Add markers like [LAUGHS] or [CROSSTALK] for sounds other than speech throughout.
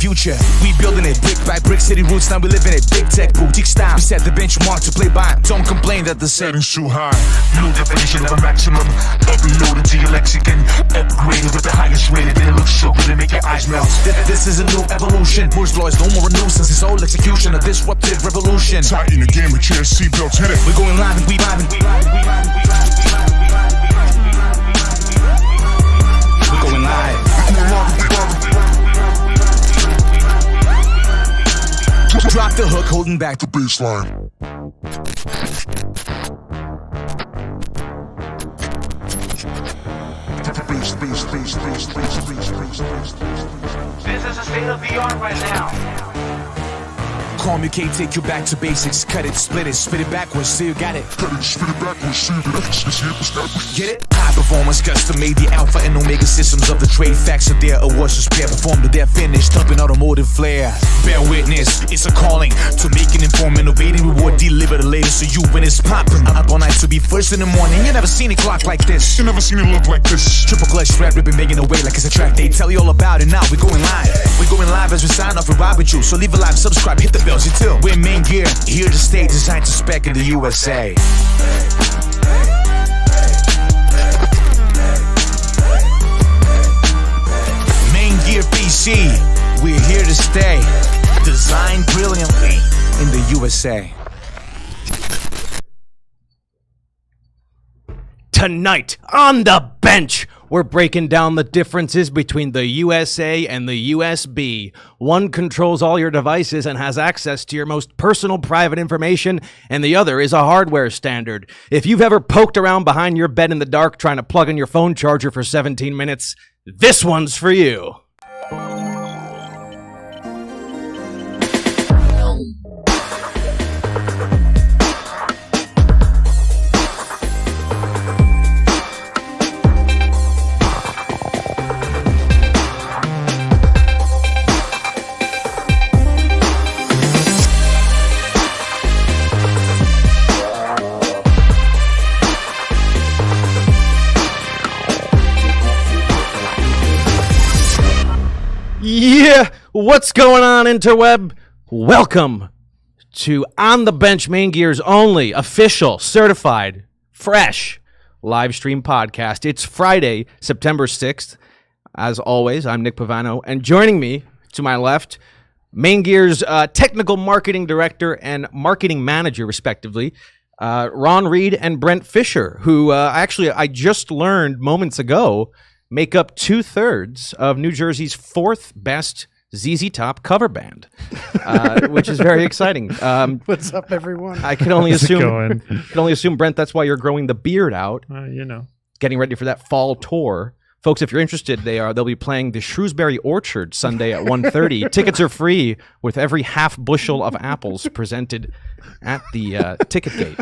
future. We building it brick by brick, city roots. Now we live in it, big tech boutique style. We set the benchmark to play by. Don't complain that the setting's too high. New definition of a maximum. Upload to your lexicon. Upgraded with the highest rated. It looks so good, it make your eyes melt. Th- This is a new evolution. Moore's law is no more a nuisance. It's all execution, a disruptive revolution. Tighten the game with your seatbelts, hit it. We're going live and we vibing. We vibing, we vibing, Drop the hook, holding back the baseline. This is a state of the art right now. Call me K, take you back to basics. Cut it, split it, spit it backwards, see you got it. Cut it, spit it backwards, see you got it. Get it? Performance, custom made the alpha and omega systems of the trade facts of their awards to spare. Perform to their finish, thumping automotive flair. Bear witness, it's a calling to make an inform, innovating reward, deliver the latest to you when it's popping. Up all night to be first in the morning. You never seen a clock like this. You never seen it look like this. Triple clutch strap ripping, making way like it's a track. They tell you all about it now. We're going live. We're going live as we sign off with Rob with you. So leave a like, subscribe, hit the bells until we're MAINGEAR. Here to stay, designed to spec in the USA. PC, we're here to stay. Designed brilliantly in the USA. Tonight on the bench, we're breaking down the differences between the USA and the USB. One controls all your devices and has access to your most personal private information, and the other is a hardware standard. If you've ever poked around behind your bed in the dark trying to plug in your phone charger for 17 minutes, this one's for you. What's going on, interweb? Welcome to On the Bench MAINGEAR's only official, certified, fresh live stream podcast. It's Friday, September 6th. As always, I'm Nick Pavano, and joining me to my left, MAINGEAR's uh, technical marketing director and marketing manager, respectively, uh, Ron Reed and Brent Fisher, who uh, actually I just learned moments ago make up two thirds of New Jersey's fourth best ZZ Top cover band, uh, which is very exciting. Um, [LAUGHS] What's up, everyone? I can only [LAUGHS] How's assume going? [LAUGHS] can only assume Brent. That's why you're growing the beard out, Uh, you know, getting ready for that fall tour. Folks, if you're interested, they are they'll be playing the Shrewsbury Orchard Sunday at 1.30. Tickets are free with every half bushel of apples presented at the uh, ticket gate.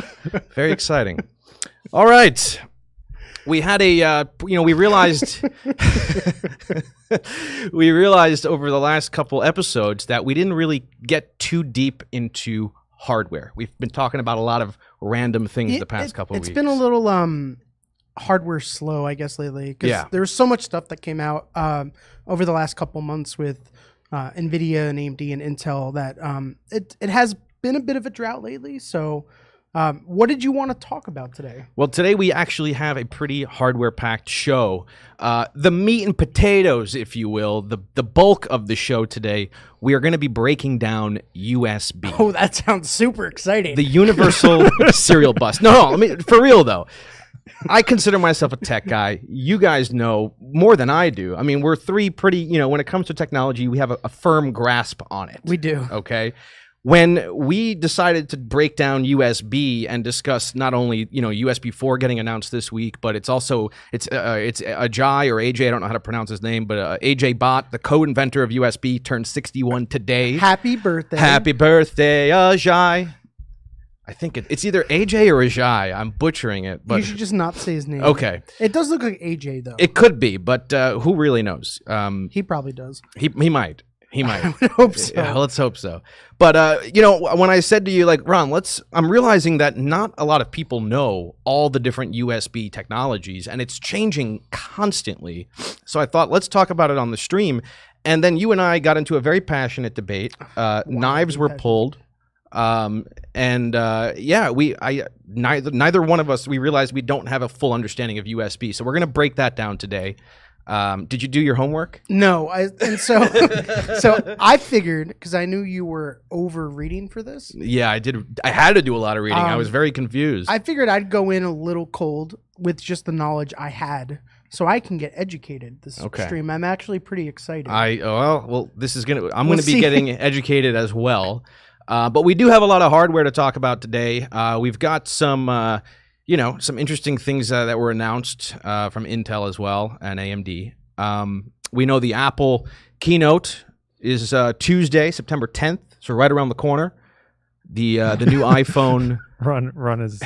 Very exciting. All right. We had a uh, you know, we realized [LAUGHS] we realized over the last couple episodes that we didn't really get too deep into hardware. We've been talking about a lot of random things It- the past it- couple It's weeks. It's been a little um hardware slow, I guess, lately. 'cause Yeah. There was so much stuff that came out um, over the last couple months with uh, NVIDIA and AMD and Intel that um, it it has been a bit of a drought lately. So, um, what did you want to talk about today? Well, today we actually have a pretty hardware packed show. Uh, the meat and potatoes, if you will, the, the bulk of the show today, we are going to be breaking down USB. [LAUGHS] Oh, that sounds super exciting. the universal [LAUGHS] serial bus. No, no, let me, for real though. I consider myself a tech guy. You guys know more than I do. I mean, we're three pretty, you know, when it comes to technology, we have a, a firm grasp on it. we do. Okay. When we decided to break down USB and discuss not only you know USB four getting announced this week, but it's also it's uh, it's Ajay or AJ I don't know how to pronounce his name, but uh, AJ Bhatt, the co-inventor of USB, turned sixty one today. Happy birthday. Happy birthday, Ajay! I think it, it's either AJ or Ajay. I'm butchering it, you should just not say his name. okay, It does look like AJ though. it could be, but uh, who really knows? Um, he probably does. he he might. He might. [LAUGHS] I hope so. Yeah, let's hope so. But uh, you know, when I said to you, like, Ron, let's. I'm realizing that not a lot of people know all the different USB technologies, and it's changing constantly. So I thought, let's talk about it on the stream. And then you and I got into a very passionate debate. [LAUGHS] Uh, knives were passionate. pulled, um, and uh, yeah, we. I neither neither one of us we realized we don't have a full understanding of USB. So we're gonna break that down today. Um, did you do your homework? No, I and so [LAUGHS] so I figured because I knew you were over reading for this. Yeah, I did. I had to do a lot of reading. I Um, was very confused. I figured I'd go in a little cold with just the knowledge I had, so I can get educated this Okay. stream. I'm actually pretty excited. I oh, well, well, this is gonna. I'm We'll gonna be see. getting [LAUGHS] educated as well. Uh, but we do have a lot of hardware to talk about today. Uh, we've got some, uh, you know, some interesting things uh, that were announced uh, from Intel as well and AMD. Um, we know the Apple keynote is uh, Tuesday, September 10th, so right around the corner. The uh, the new [LAUGHS] iPhone. run run is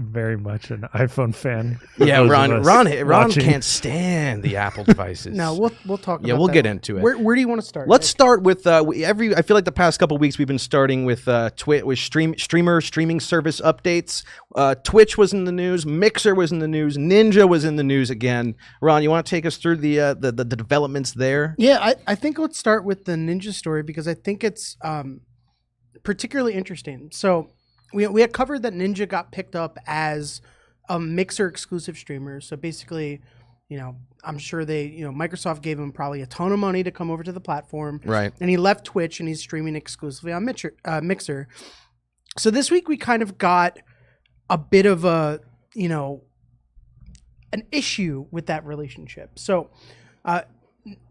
very much an iPhone fan. [LAUGHS] Yeah, Ron. Ron. Ron watching. can't stand the Apple [LAUGHS] devices. no, we'll we'll talk. Yeah, about we'll that. get into it. Where, where do you want to start? Let's Nick? start with uh, every. I feel like the past couple weeks we've been starting with uh, Twitch, with stream streamer streaming service updates. Uh, Twitch was in the news. Mixer was in the news. Ninja was in the news again. Ron, you want to take us through the uh, the, the the developments there? Yeah, I, I think let's start with the ninja story because I think it's um, particularly interesting. So we we had covered that Ninja got picked up as a Mixer exclusive streamer. So basically, you know, I'm sure they, you know, Microsoft gave him probably a ton of money to come over to the platform. Right. and he left Twitch and he's streaming exclusively on Mixer. Uh, Mixer. So this week we kind of got a bit of a you know an issue with that relationship. So uh,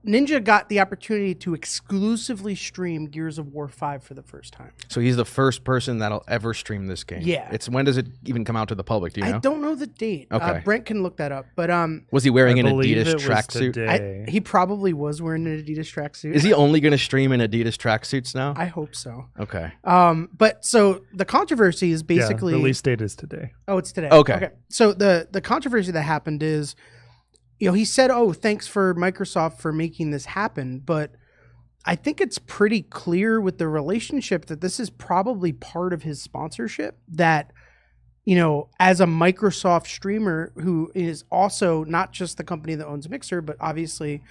Ninja got the opportunity to exclusively stream Gears of War Five for the first time. So he's the first person that'll ever stream this game. Yeah. It's when does it even come out to the public? Do you know? I don't know the date. Uh, Okay. Brent can look that up. But um, was he wearing I an Adidas was tracksuit? I, he probably was wearing an Adidas tracksuit. Is he only going to stream in Adidas tracksuits now? I hope so. okay. Um, but so the controversy is basically yeah, release date is today. Oh, it's today. Okay. Okay. So the the controversy that happened is, you know, he said, "Oh, thanks for Microsoft for making this happen," but I think it's pretty clear with the relationship that this is probably part of his sponsorship. That you know, as a Microsoft streamer who is also not just the company that owns Mixer, but obviously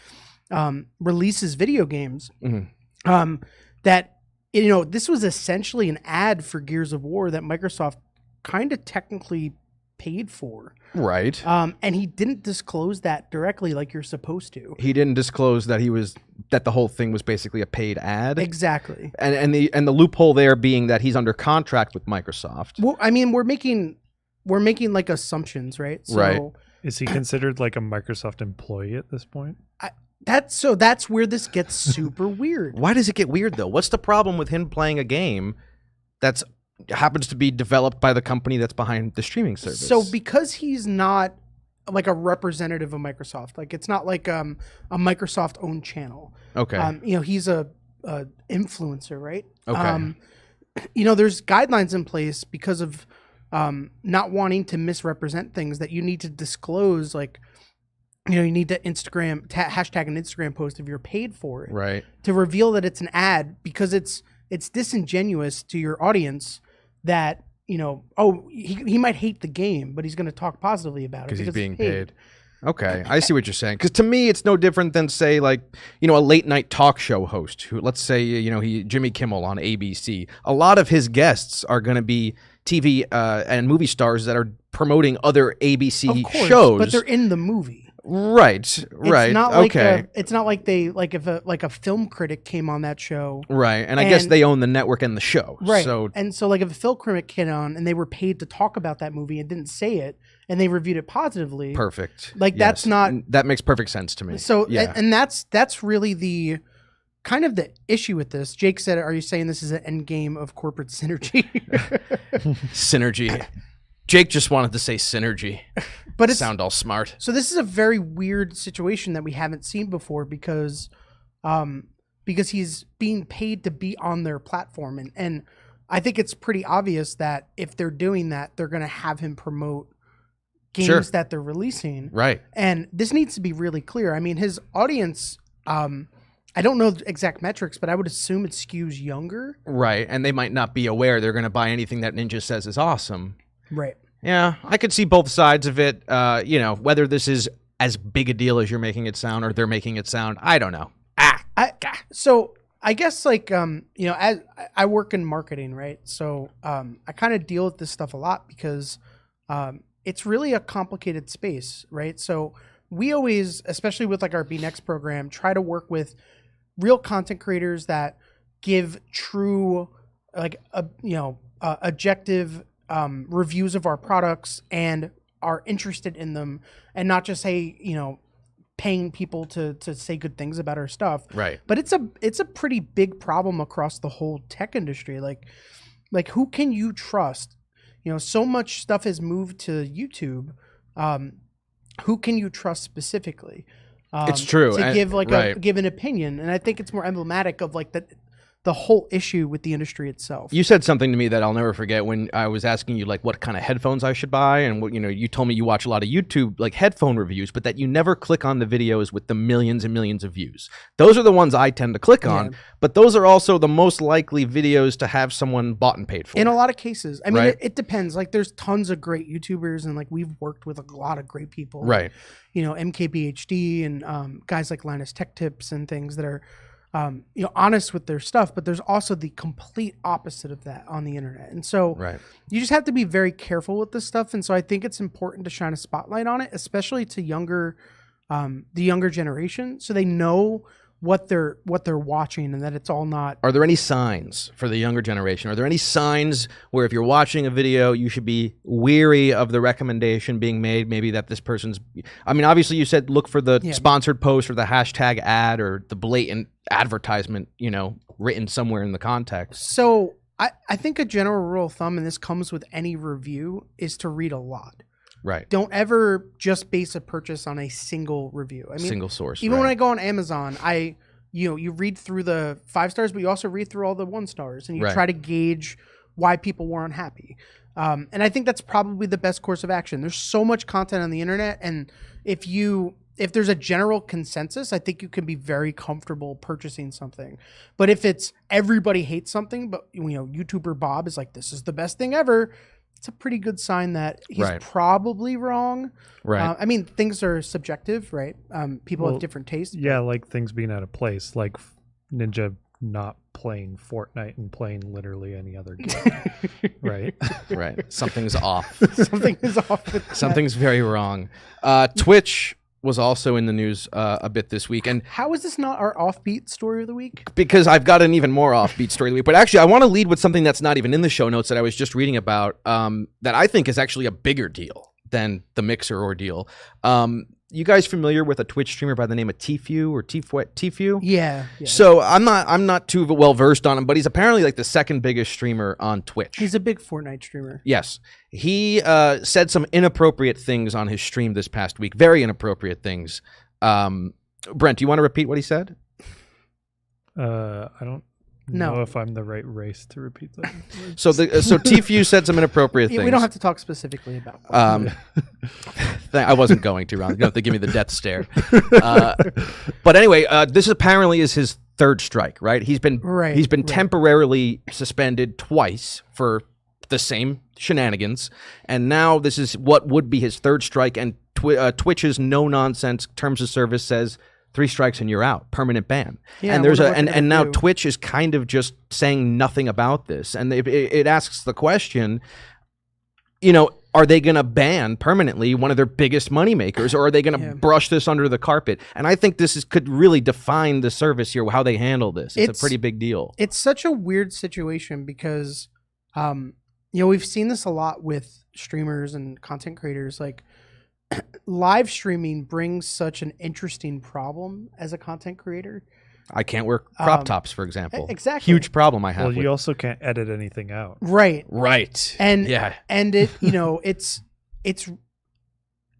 um, releases video games, Mhm. um, that you know, this was essentially an ad for Gears of War that Microsoft kind of technically paid for. Right. Um, and he didn't disclose that directly like you're supposed to. he didn't disclose that he was that the whole thing was basically a paid ad. Exactly. and and the and the loophole there being that he's under contract with Microsoft. Well, I mean, we're making we're making like assumptions, right? So Right. Is he considered like a Microsoft employee at this point? That's so that's where this gets super [LAUGHS] weird. Why does it get weird though? What's the problem with him playing a game that's happens to be developed by the company that's behind the streaming service? So because he's not like a representative of Microsoft, like it's not like um a Microsoft owned channel. okay, Um, you know, he's a, a influencer, right? Okay. Um, you know, there's guidelines in place because of um, not wanting to misrepresent things that you need to disclose. Like, you know, you need to Instagram ta- hashtag an Instagram post if you're paid for it right. to reveal that it's an ad because it's it's disingenuous to your audience that you know oh he, he might hate the game but he's going to talk positively about it because he's being paid. Okay, I see what you're saying. Because to me, it's no different than say like you know a late night talk show host who, let's say you know he Jimmy Kimmel on ABC. A lot of his guests are going to be TV uh, and movie stars that are promoting other ABC of course, shows. but they're in the movie right, it's right, not like okay, a, it's not like they like if a like a film critic came on that show right. And I guess they own the network and the show, right So and so like if a film critic came on and they were paid to talk about that movie and didn't say it and they reviewed it positively perfect. Like, that's not- that makes perfect sense to me. So yeah, and, and that's that's really the kind of the issue with this. Jake said, "Are you saying this is an end game of corporate synergy?" [LAUGHS] synergy. [LAUGHS] Jake just wanted to say synergy. [LAUGHS] but it's Sound all smart. so this is a very weird situation that we haven't seen before because um because he's being paid to be on their platform and and I think it's pretty obvious that if they're doing that, they're going to have him promote games Sure. that they're releasing. Right. and this needs to be really clear. I mean, his audience, um, I don't know the exact metrics, but I would assume it skews younger. Right. And they might not be aware they're going to buy anything that Ninja says is awesome. Right. Yeah, I could see both sides of it. Uh, you know, whether this is as big a deal as you're making it sound or they're making it sound, I don't know. Ah, I so I guess like um you know as I- work in marketing right so um I kind of deal with this stuff a lot because um it's really a complicated space right so we always especially with like our B next program try to work with real content creators that give true like a you know uh, objective um, reviews of our products and are interested in them and not just say you know paying people to to say good things about our stuff. Right. but it's a it's a pretty big problem across the whole tech industry. Like like who can you trust? You know so much stuff has moved to youtube. Um who can you trust specifically? Um, It's true, to and- give like a give an opinion. And i think it's more emblematic of like the the whole issue with the industry itself You said something to me that I'll never forget when I was asking you like what kind of headphones I should buy and what you know you told me you watch a lot of YouTube like headphone reviews but that you never click on the videos with the millions and millions of views. Those are the ones I tend to click on, but those are also the most likely videos to have someone bought and paid for. in a lot of cases i mean Right. it, it depends like there's tons of great youtubers and like we've worked with a lot of great people right. you know mkbhd and um, guys like linus tech tips and things that are um, you know honest with their stuff but there's also the complete opposite of that on the internet and so Right. you just have to be very careful with this stuff and so i think it's important to shine a spotlight on it especially to younger um, the younger generation so they know what they're what they're watching and that it's all not Are there any signs for the younger generation? Are there any signs where if you're watching a video, you should be weary of the recommendation being made? Maybe that this person's. I mean, obviously, you said look for the Yeah. sponsored post or the hashtag ad or the blatant advertisement, you know, written somewhere in the context. So I, I think a general rule of thumb, and this comes with any review, is to read a lot. Right. Don't ever just base a purchase on a single review. I mean, Single source. even when I go on Amazon, I you know you read through the five stars, but you also read through all the one stars, and you Right. try to gauge why people were unhappy. Um, and I think that's probably the best course of action. There's so much content on the internet, and if you if there's a general consensus, I think you can be very comfortable purchasing something. But if it's everybody hates something, but you know YouTuber Bob is like this is the best thing ever, it's a pretty good sign that he's Right. probably wrong. Right. Uh, I mean, things are subjective, right? Um, people Well, have different tastes. Yeah, like things being out of place, like Ninja not playing Fortnite and playing literally any other game, [LAUGHS] right? right. [LAUGHS] Something's off. [LAUGHS] Something is off. Something's very wrong. Uh, Twitch was also in the news uh, a bit this week, and How is this not our offbeat story of the week? because I've got an even more offbeat story. of the week. But actually, I want to lead with something that's not even in the show notes that I was just reading about. Um, that I think is actually a bigger deal than the Mixer ordeal. Um, you guys familiar with a Twitch streamer by the name of Tfue or Tfue? Tfue? Yeah, yeah. So I'm not I'm not too well versed on him, but he's apparently like the second biggest streamer on Twitch. He's a big Fortnite streamer. Yes. He uh, said some inappropriate things on his stream this past week. Very inappropriate things. Um, Brent, do you want to repeat what he said? Uh, I don't No. know if I'm the right race to repeat that. [LAUGHS] So the uh, so Tfue said some inappropriate [LAUGHS] things. we don't have to talk specifically about. Um, [LAUGHS] th- I wasn't going to, Ron. You don't have give me the death stare. Uh, but anyway, uh, this apparently is his third strike. Right? He's been Right, he's been right. temporarily suspended twice for the same shenanigans, and now this is what would be his third strike. And Twi- uh, Twitch's no nonsense terms of service says. Three strikes and you're out, permanent ban. Yeah, and there's a and, and now do. Twitch is kind of just saying nothing about this, and it, it, asks the question: you know, are they going to ban permanently one of their biggest moneymakers, or are they going to Yeah. brush this under the carpet? And I think this is, could really define the service here, how they handle this. It's, It's- a pretty big deal. it's such a weird situation because um you know we've seen this a lot with streamers and content creators like [COUGHS] live streaming brings such an interesting problem as a content creator I can't wear crop Um, tops, for example. exactly. Huge problem I have. well, with- you also can't edit anything out. right right. and yeah, and it you know [LAUGHS] it's it's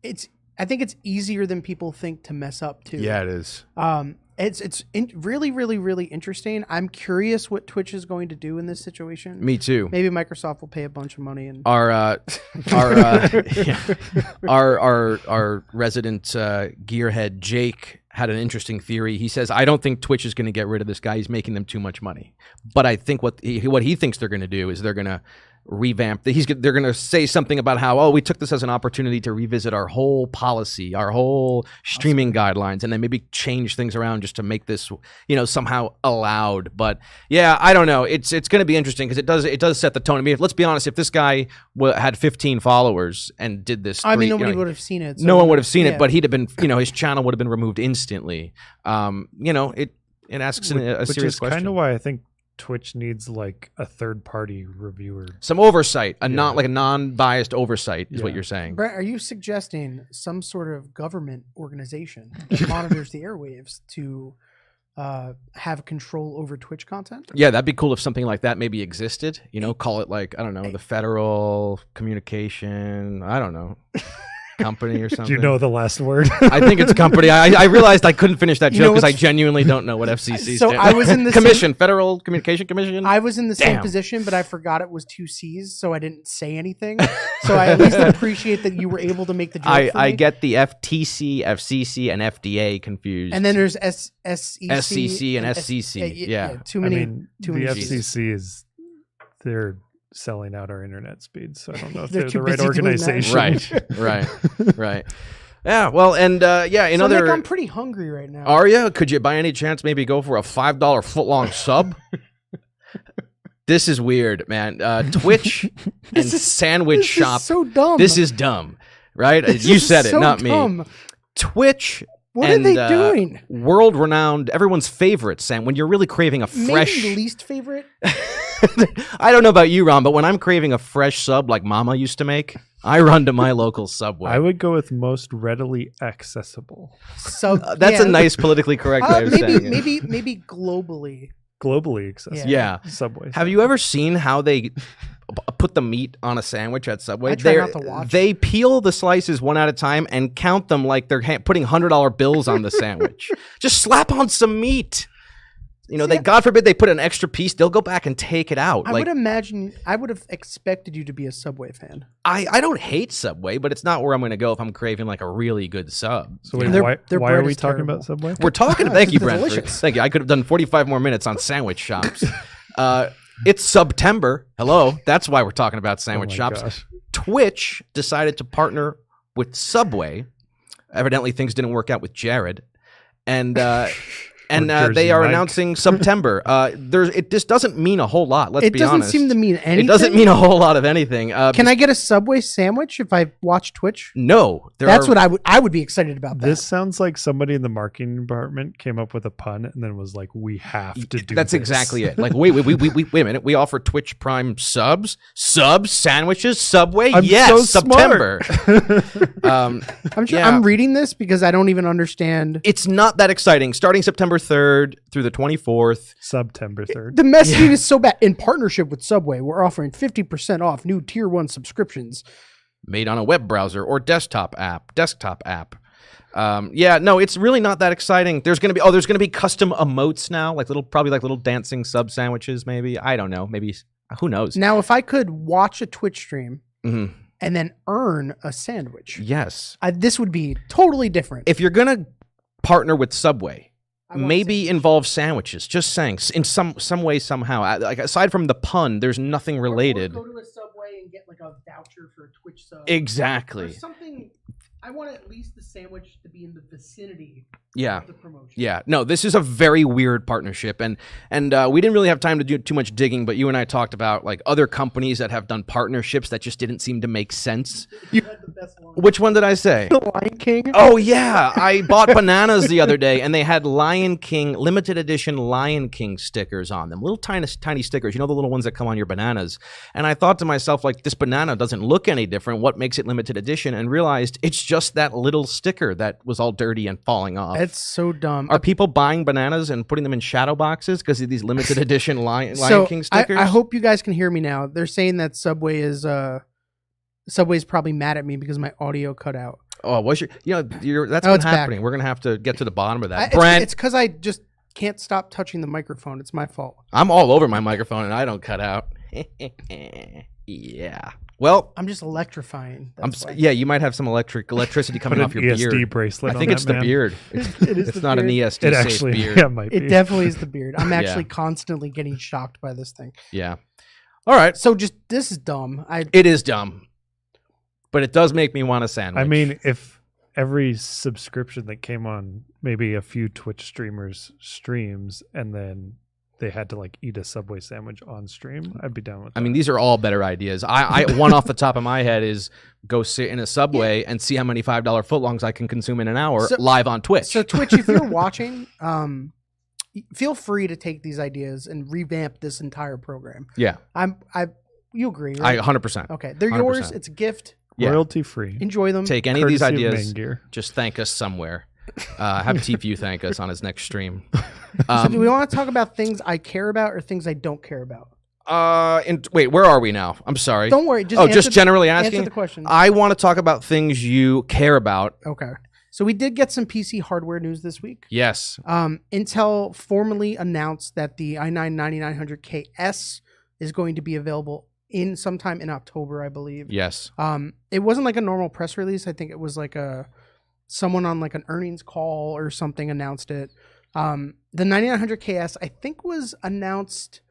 it's i think it's easier than people think to mess up too yeah, it is. um it's it's in, really really really interesting i'm curious what twitch is going to do in this situation Me too. maybe microsoft will pay a bunch of money and Our uh, [LAUGHS] our uh, yeah, [LAUGHS] our our our resident uh, gearhead Jake had an interesting theory. He says, "I don't think Twitch is going to get rid of this guy. He's making them too much money. But I think what he, what he thinks they're going to do is they're going to revamp. That he's they're going to say something about how oh we took this as an opportunity to revisit our whole policy, our whole streaming guidelines, and then maybe change things around just to make this you know somehow allowed. But yeah, I don't know. It's it's going to be interesting because it does it does set the tone. I mean, if, let's be honest. If this guy w- had 15 followers and did this, i three- mean you nobody know, would have seen it so- no one would have seen yeah. it, but he'd have been, you know, his channel would have been removed instantly. Um, you know, it it asks an, a which serious is question. kind of why I think Twitch needs like a third party reviewer. Some oversight, a Yeah. not like a non-biased oversight, is what you're saying. Brent, are you suggesting some sort of government organization that [LAUGHS] monitors the airwaves to uh, have control over Twitch content? Yeah, that'd be cool if something like that maybe existed. You know, call it like I don't know, the Federal Communication. I don't know, [LAUGHS] company or something. [LAUGHS] Do you know the last word? I think it's company. I, I realized I couldn't finish that You know joke because I genuinely don't know what FCC [LAUGHS] So stands. I was in the [LAUGHS] same- commission, Federal Communication Commission. I was in the same position, but I forgot it was two C's, so I didn't say anything. so I at least appreciate that you were able to make the joke. I, for I get the FTC, FCC, and FDA confused. And then there's S SEC, SCC and S- SCC, y- yeah. too I many. mean, too the many Gs. FCC is they're selling out our internet speeds, so I don't know [LAUGHS] if They're they're, the right busy doing that. organization. right, [LAUGHS] right, right. Yeah, well, and uh, yeah, in so other Nick, I'm pretty hungry right now. are you? Could you by any chance maybe go for a five dollar foot long sub? [LAUGHS] this is weird, man. Uh, Twitch and This is- sandwich this shop. is so dumb. this is dumb, right? This you is said it, so not me. Twitch. What and, are they uh, doing? World renowned, everyone's favorite, Sam. When you're really craving a fresh, Maybe least favorite. [LAUGHS] I don't know about you, Ron, but when I'm craving a fresh sub like Mama used to make, I run to my local Subway. I would go with most readily accessible. So Uh, that's yeah. a nice politically correct Uh, way of maybe saying it. maybe maybe globally. Globally accessible. Yeah. Subway. Have you ever seen how they put the meat on a sandwich at Subway? I try They're- not to watch. They peel the slices one at a time and count them like they're ha- putting hundred dollar bills on the sandwich. [LAUGHS] Just slap on some meat. You know, they See, God forbid they put an extra piece, they'll go back and take it out. I like would imagine I would have expected you to be a Subway fan. I, I don't hate Subway, but it's not where I'm going to go if I'm craving like a really good sub. So wait, know? Their- why, their why are we talking terrible. about Subway? We're talking. Yeah, [LAUGHS] thank you, they're delicious. [LAUGHS] Thank you. I could have done 45 more minutes on sandwich shops. Uh, it's September. Hello. That's why we're talking about Oh sandwich my shops. gosh. Twitch decided to partner with Subway. Evidently, things didn't work out with Jared, and uh, [LAUGHS] and Or uh, they are Mike. announcing [LAUGHS] September. uh, there's it just doesn't mean a whole lot. Let's it be doesn't seem to mean anything. It doesn't mean a whole lot of anything. Uh, Can I get a Subway sandwich if I watch Twitch? No, there That's are- what I would. I would be excited about. That. This sounds like somebody in the marketing department came up with a pun and then was like, "We have to do." That's this." exactly it. [LAUGHS] Like, wait, wait, wait, wait, wait, wait a minute. We offer Twitch Prime subs, subs, sandwiches, Subway. I'm yes, so September. [LAUGHS] um, I'm sure, yeah. I'm reading this because I don't even understand. it's not that exciting. Starting September third through the twenty fourth. September third. The messaging is so bad. In partnership with Subway, we're offering 50% off new Tier 1 subscriptions. made on a web browser or desktop app, desktop app. Um, yeah, no, it's really not that exciting. There's gonna be oh, there's gonna be custom emotes now, like little probably like little dancing sub sandwiches. Maybe I don't know. Maybe who knows? Now, if I could watch a Twitch stream Mhm. and then earn a sandwich, Yes, I, this would be totally different. if you're gonna partner with Subway, I want maybe sandwich. involve sandwiches. Just saying, in some some way somehow. I- Like aside from the pun, there's nothing related. Or go to a Subway and get like a voucher for a Twitch sub. Or Exactly. something. I want at least the sandwich to be in the vicinity Yeah. the promotion. Yeah, no, this is a very weird partnership, and and uh, we didn't really have time to do too much digging. But you and I talked about like other companies that have done partnerships that just didn't seem to make sense. You had the best one. Which one did I say? The Lion King. Oh yeah, I bought bananas the other day, and they had Lion King limited edition Lion King stickers on them, little tiny tiny stickers. You know the little ones that come on your bananas. And I thought to myself, like, this banana doesn't look any different. What makes it limited edition? And realized it's just that little sticker that was all dirty and falling off. That's so dumb. Are people buying bananas and putting them in shadow boxes because of these limited [LAUGHS] edition Lion, Lion King I, stickers? I hope you guys can hear me now. They're saying that Subway is uh Subway's probably mad at me because my audio cut out. Oh, was your? You know, you're, that's Oh, been it's back. happening. We're gonna have to get to the bottom of that. I- Brent, it's because I just can't stop touching the microphone. It's my fault. I'm all over my microphone and I don't cut out. [LAUGHS] yeah. Well, I'm just electrifying. I'm. Why. Yeah, you might have some electric electricity [LAUGHS] coming off your ESD beard. bracelet. I on think that it's the man. beard. It's, [LAUGHS] It is it's the not an. ESD It safe actually beard. yeah, might be. It definitely is the beard. I'm [LAUGHS] Yeah. actually constantly getting shocked by this thing. Yeah. All right. So just this is dumb. I It is dumb, but it does make me want a sandwich. I mean, if every subscription that came on maybe a few Twitch streamers streams and then they had to like eat a Subway sandwich on stream, I'd be down with that. I mean, these are all better ideas. I, I one off the top of my head is go sit in a subway and see how many five dollar footlongs I can consume in an hour So- live on Twitch. so Twitch, if you're [LAUGHS] watching, um, feel free to take these ideas and revamp this entire program. yeah, I'm I you agree, I 100. percent okay, they're yours. 100%. It's a gift. yeah. royalty free. Enjoy them. Take any of these ideas. MAINGEAR. Just thank us somewhere. Uh, have Tfue thank us on his next stream. [LAUGHS] so Um, do we want to talk about things I care about or things I don't care about? uh, in, wait, where are we now? I'm sorry. Don't worry. Just oh, answer just the- generally answer asking. the question. I want to talk about things you care about. okay. So we did get some PC hardware news this week. Yes. Um, Intel formally announced that the i9 9900KS is going to be available in sometime in October, I believe. Yes. Um, it wasn't like a normal press release. I think it was like a someone on like an earnings call or something announced it. Um, the 9900KS I think was announced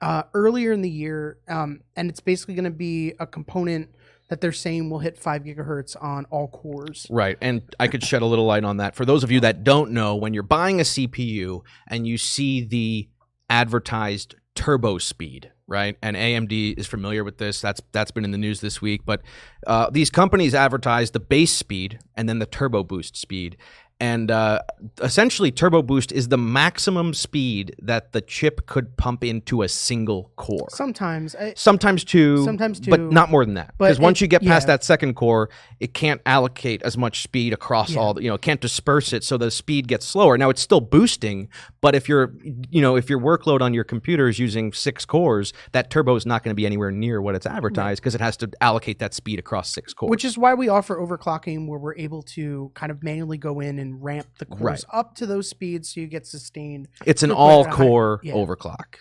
uh, earlier in the year, um, and it's basically going to be a component that they're saying will hit five gigahertz on all cores. Right. And I could shed a little light on that. For those of you that don't know, when you're buying a CPU and you see the advertised turbo speed, right? And AMD is familiar with this. That's that's been in the news this week. But uh, these companies advertise the base speed and then the turbo boost speed. And uh, essentially, turbo boost is the maximum speed that the chip could pump into a single core. Sometimes, I, Sometimes two, Sometimes two. but not more than that. Because once you get past yeah. that second core, it can't allocate as much speed across Yeah. all. The, you know, it can't disperse it, so the speed gets slower. Now it's still boosting, but if you're, you know, if your workload on your computer is using six cores, that turbo is not going to be anywhere near what it's advertised because it has to allocate that speed across six cores. which is why we offer overclocking, where we're able to kind of manually go in and ramp the cores Right. up to those speeds, so you get sustained. it's an real quick at a high- all-core yeah. overclock,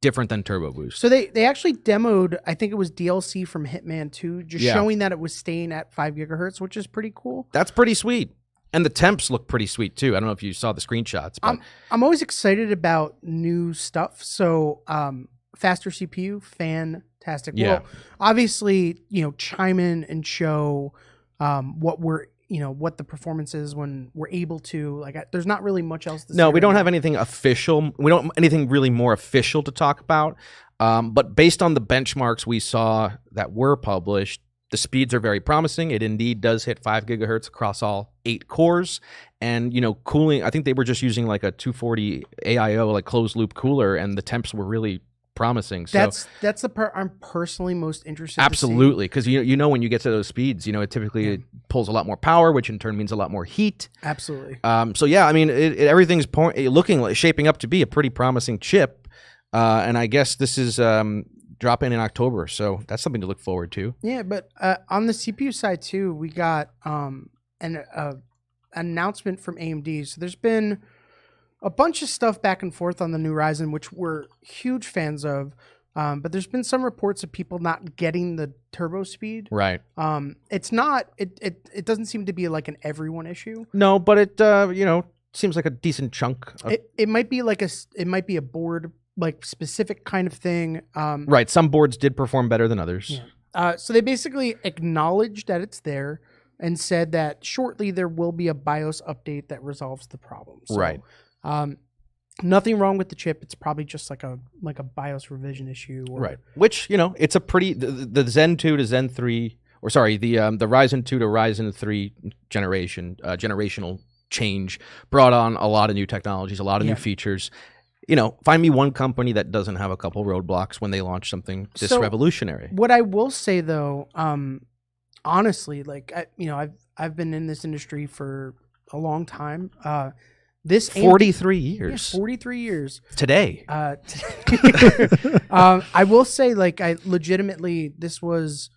different than turbo boost. So they they actually demoed, I think it was DLC from Hitman 2, just Yeah. showing that it was staying at five gigahertz, which is pretty cool. That's pretty sweet. And the temps look pretty sweet too. I don't know if you saw the screenshots, but I'm I'm always excited about new stuff. So um, faster CPU, fantastic. Yeah. Well, obviously, you know, chime in and show um, what we're you know what the performance is when we're able to like. I, there's not really much else. to No, we don't have anything official. We don't anything really more official to talk about. Um, but based on the benchmarks we saw that were published, the speeds are very promising. It indeed does hit five gigahertz across all eight cores, and you know, cooling. I think they were just using like a 240 AIO, like closed loop cooler, and the temps were really promising. So That's that's the part I'm personally most interested. absolutely, because you you know when you get to those speeds, you know it typically it pulls a lot more power, which in turn means a lot more heat. absolutely. Um, so yeah, I mean, it, it, everything's point, looking like shaping up to be a pretty promising chip, uh, and I guess this is um, dropping in October, so that's something to look forward to. Yeah, but uh, on the CPU side too, we got um, an uh, announcement from AMD. So there's been a bunch of stuff back and forth on the new Ryzen, which we're huge fans of. Um, but there's been some reports of people not getting the turbo speed. Right. Um, it's not. It, it it doesn't seem to be like an everyone issue. No, but it uh, you know seems like a decent chunk. Of, It it might be like a it might be a board like specific kind of thing. Um, right. Some boards did perform better than others. Yeah. Uh, so they basically acknowledged that it's there and said that shortly there will be a BIOS update that resolves the problem. So, Right. Um, nothing wrong with the chip. It's probably just like a like a BIOS revision issue. Or, Right. Which you know it's a pretty the, the Zen two to Zen three or sorry the um, the Ryzen two to Ryzen three generation uh, generational change brought on a lot of new technologies, a lot of Yeah. new features. You know, find me one company that doesn't have a couple roadblocks when they launch something this So- revolutionary. What I will say though, um, honestly, like I, you know, I've I've been in this industry for a long time. Uh, this AMD Forty three yeah, years 43 years. today. Uh, [LAUGHS] um, I will say, like, I legitimately, this was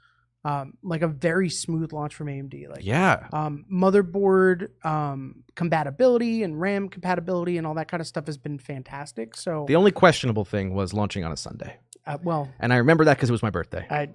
um, like a very smooth launch from AMD. Like, Yeah. um, motherboard um, compatibility and RAM compatibility and all that kind of stuff has been fantastic. So, The only questionable thing was launching on a Sunday, uh, well, and I remember that because it was my birthday. I [LAUGHS]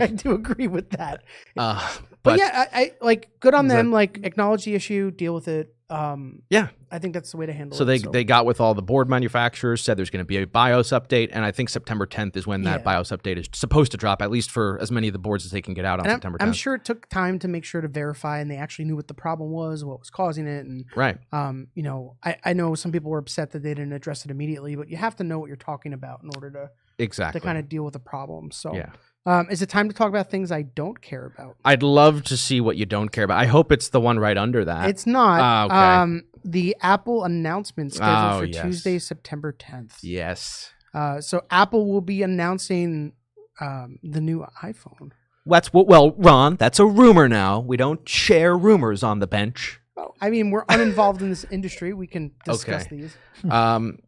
I do agree with that. Uh, But, but yeah, I, I like good on them. Like, acknowledge the issue, deal with it. Um, Yeah. I think that's the way to handle it. So it. they they got with all the board manufacturers, said there's going to be a BIOS update, and I think September 10th is when that Yeah. BIOS update is supposed to drop, at least for as many of the boards as they can get out on and I'm, September 10th. I'm sure it took time to make sure to verify, and they actually knew what the problem was, what was causing it, and Right. um, you know, I, I know some people were upset that they didn't address it immediately, but you have to know what you're talking about in order to, Exactly. to kind of deal with the problem. So, Yeah. Um, is it time to talk about things I don't care about? I'd love to see what you don't care about. I hope it's the one right under that. It's not. Ah, okay. Um, the Apple announcement scheduled Oh, for yes. Tuesday, September 10th. yes. Uh, so Apple will be announcing um, the new iPhone. That's what. Well, Ron, that's a rumor now. We don't share rumors on the bench. Well, I mean, we're uninvolved in this industry. We can [LAUGHS] discuss Okay. these. Um,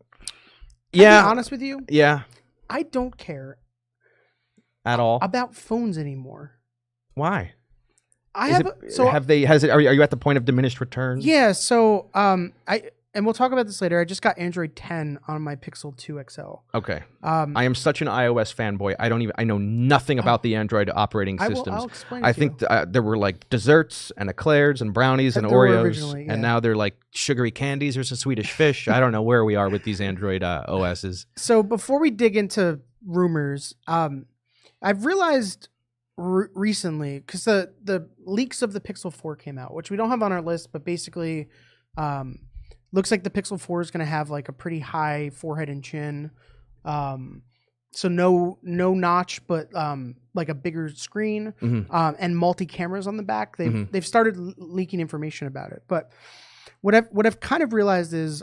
yeah. be honest with you, yeah. I don't care At all. about phones anymore. Why? I Is have it- a, so have they? Has it? Are you, are you at the point of diminished returns? yeah. So um, I and we'll talk about this later. I just got Android 10 on my Pixel 2 XL. Okay. Um, I am such an iOS fanboy. I don't even. I know nothing about the Android operating I will, systems. I'll explain. I think th- uh, there were like desserts and eclairs and brownies and There Oreos, yeah. and now they're like sugary candies. There's a Swedish fish. I don't know where we are with these Android uh, OSs. [LAUGHS] so before we dig into rumors, um, I've realized re- recently because the the leaks of the Pixel 4 came out, which we don't have on our list, but basically, um, looks like the Pixel 4 is going to have like a pretty high forehead and chin. Um, so no no notch, but um, like a bigger screen Mhm. um, and multi cameras on the back. They've Mhm. they've started l- leaking information about it, but what I've what I've kind of realized is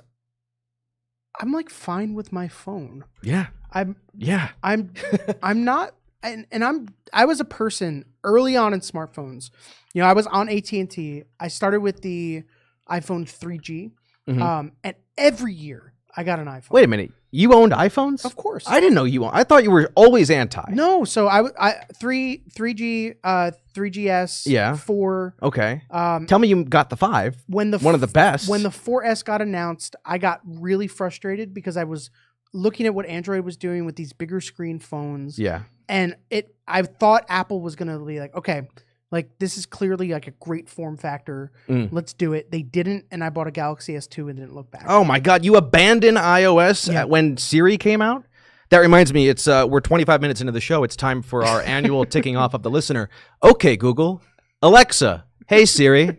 I'm like fine with my phone. Yeah, I'm yeah. I'm [LAUGHS] I'm not and, and I'm I was a person early on in smartphones. You know, I was on AT&T. I started with the iPhone 3G. Mhm. Um, and every year I got an iPhone. Wait a minute. You owned iPhones? Of course. I didn't know you owned. I thought you were always anti. no, so I, I 3 3G uh 3GS Yeah. 4 Okay. um Tell me you got the five. when the One of the best. when the 4S got announced, I got really frustrated because I was looking at what Android was doing with these bigger screen phones. yeah. And it i thought apple was gonna be like okay like this is clearly like a great form factor Mm. let's do it they didn't and i bought a galaxy s2 and didn't look back Oh my God! You abandoned iOS Yeah. when Siri came out. That reminds me. It's uh, we're 25 minutes into the show. It's time for our [LAUGHS] annual ticking off of the listener. Okay, Google, Alexa, Hey Siri.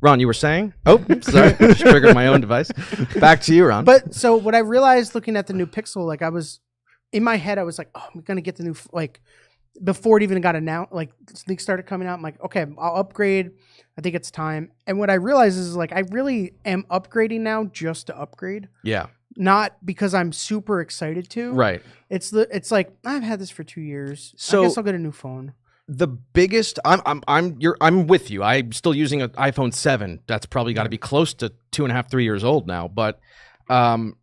Ron, you were saying? Oh, sorry, I [LAUGHS] just triggered my own device. Back to you, Ron. But so what I realized looking at the new Pixel, like I was in my head, I was like, oh, I'm gonna get the new like before it even got announced, like things started coming out. I'm like, okay, I'll upgrade. I think it's time. And what I realized is like I really am upgrading now just to upgrade, yeah, not because I'm super excited to. right. It's the it's like I've had this for two years. So- I guess I'll get a new phone. the biggest I'm I'm I'm you're I'm with you. I'm still using an iPhone seven. That's probably got to be close to two and a half, three years old now. But um,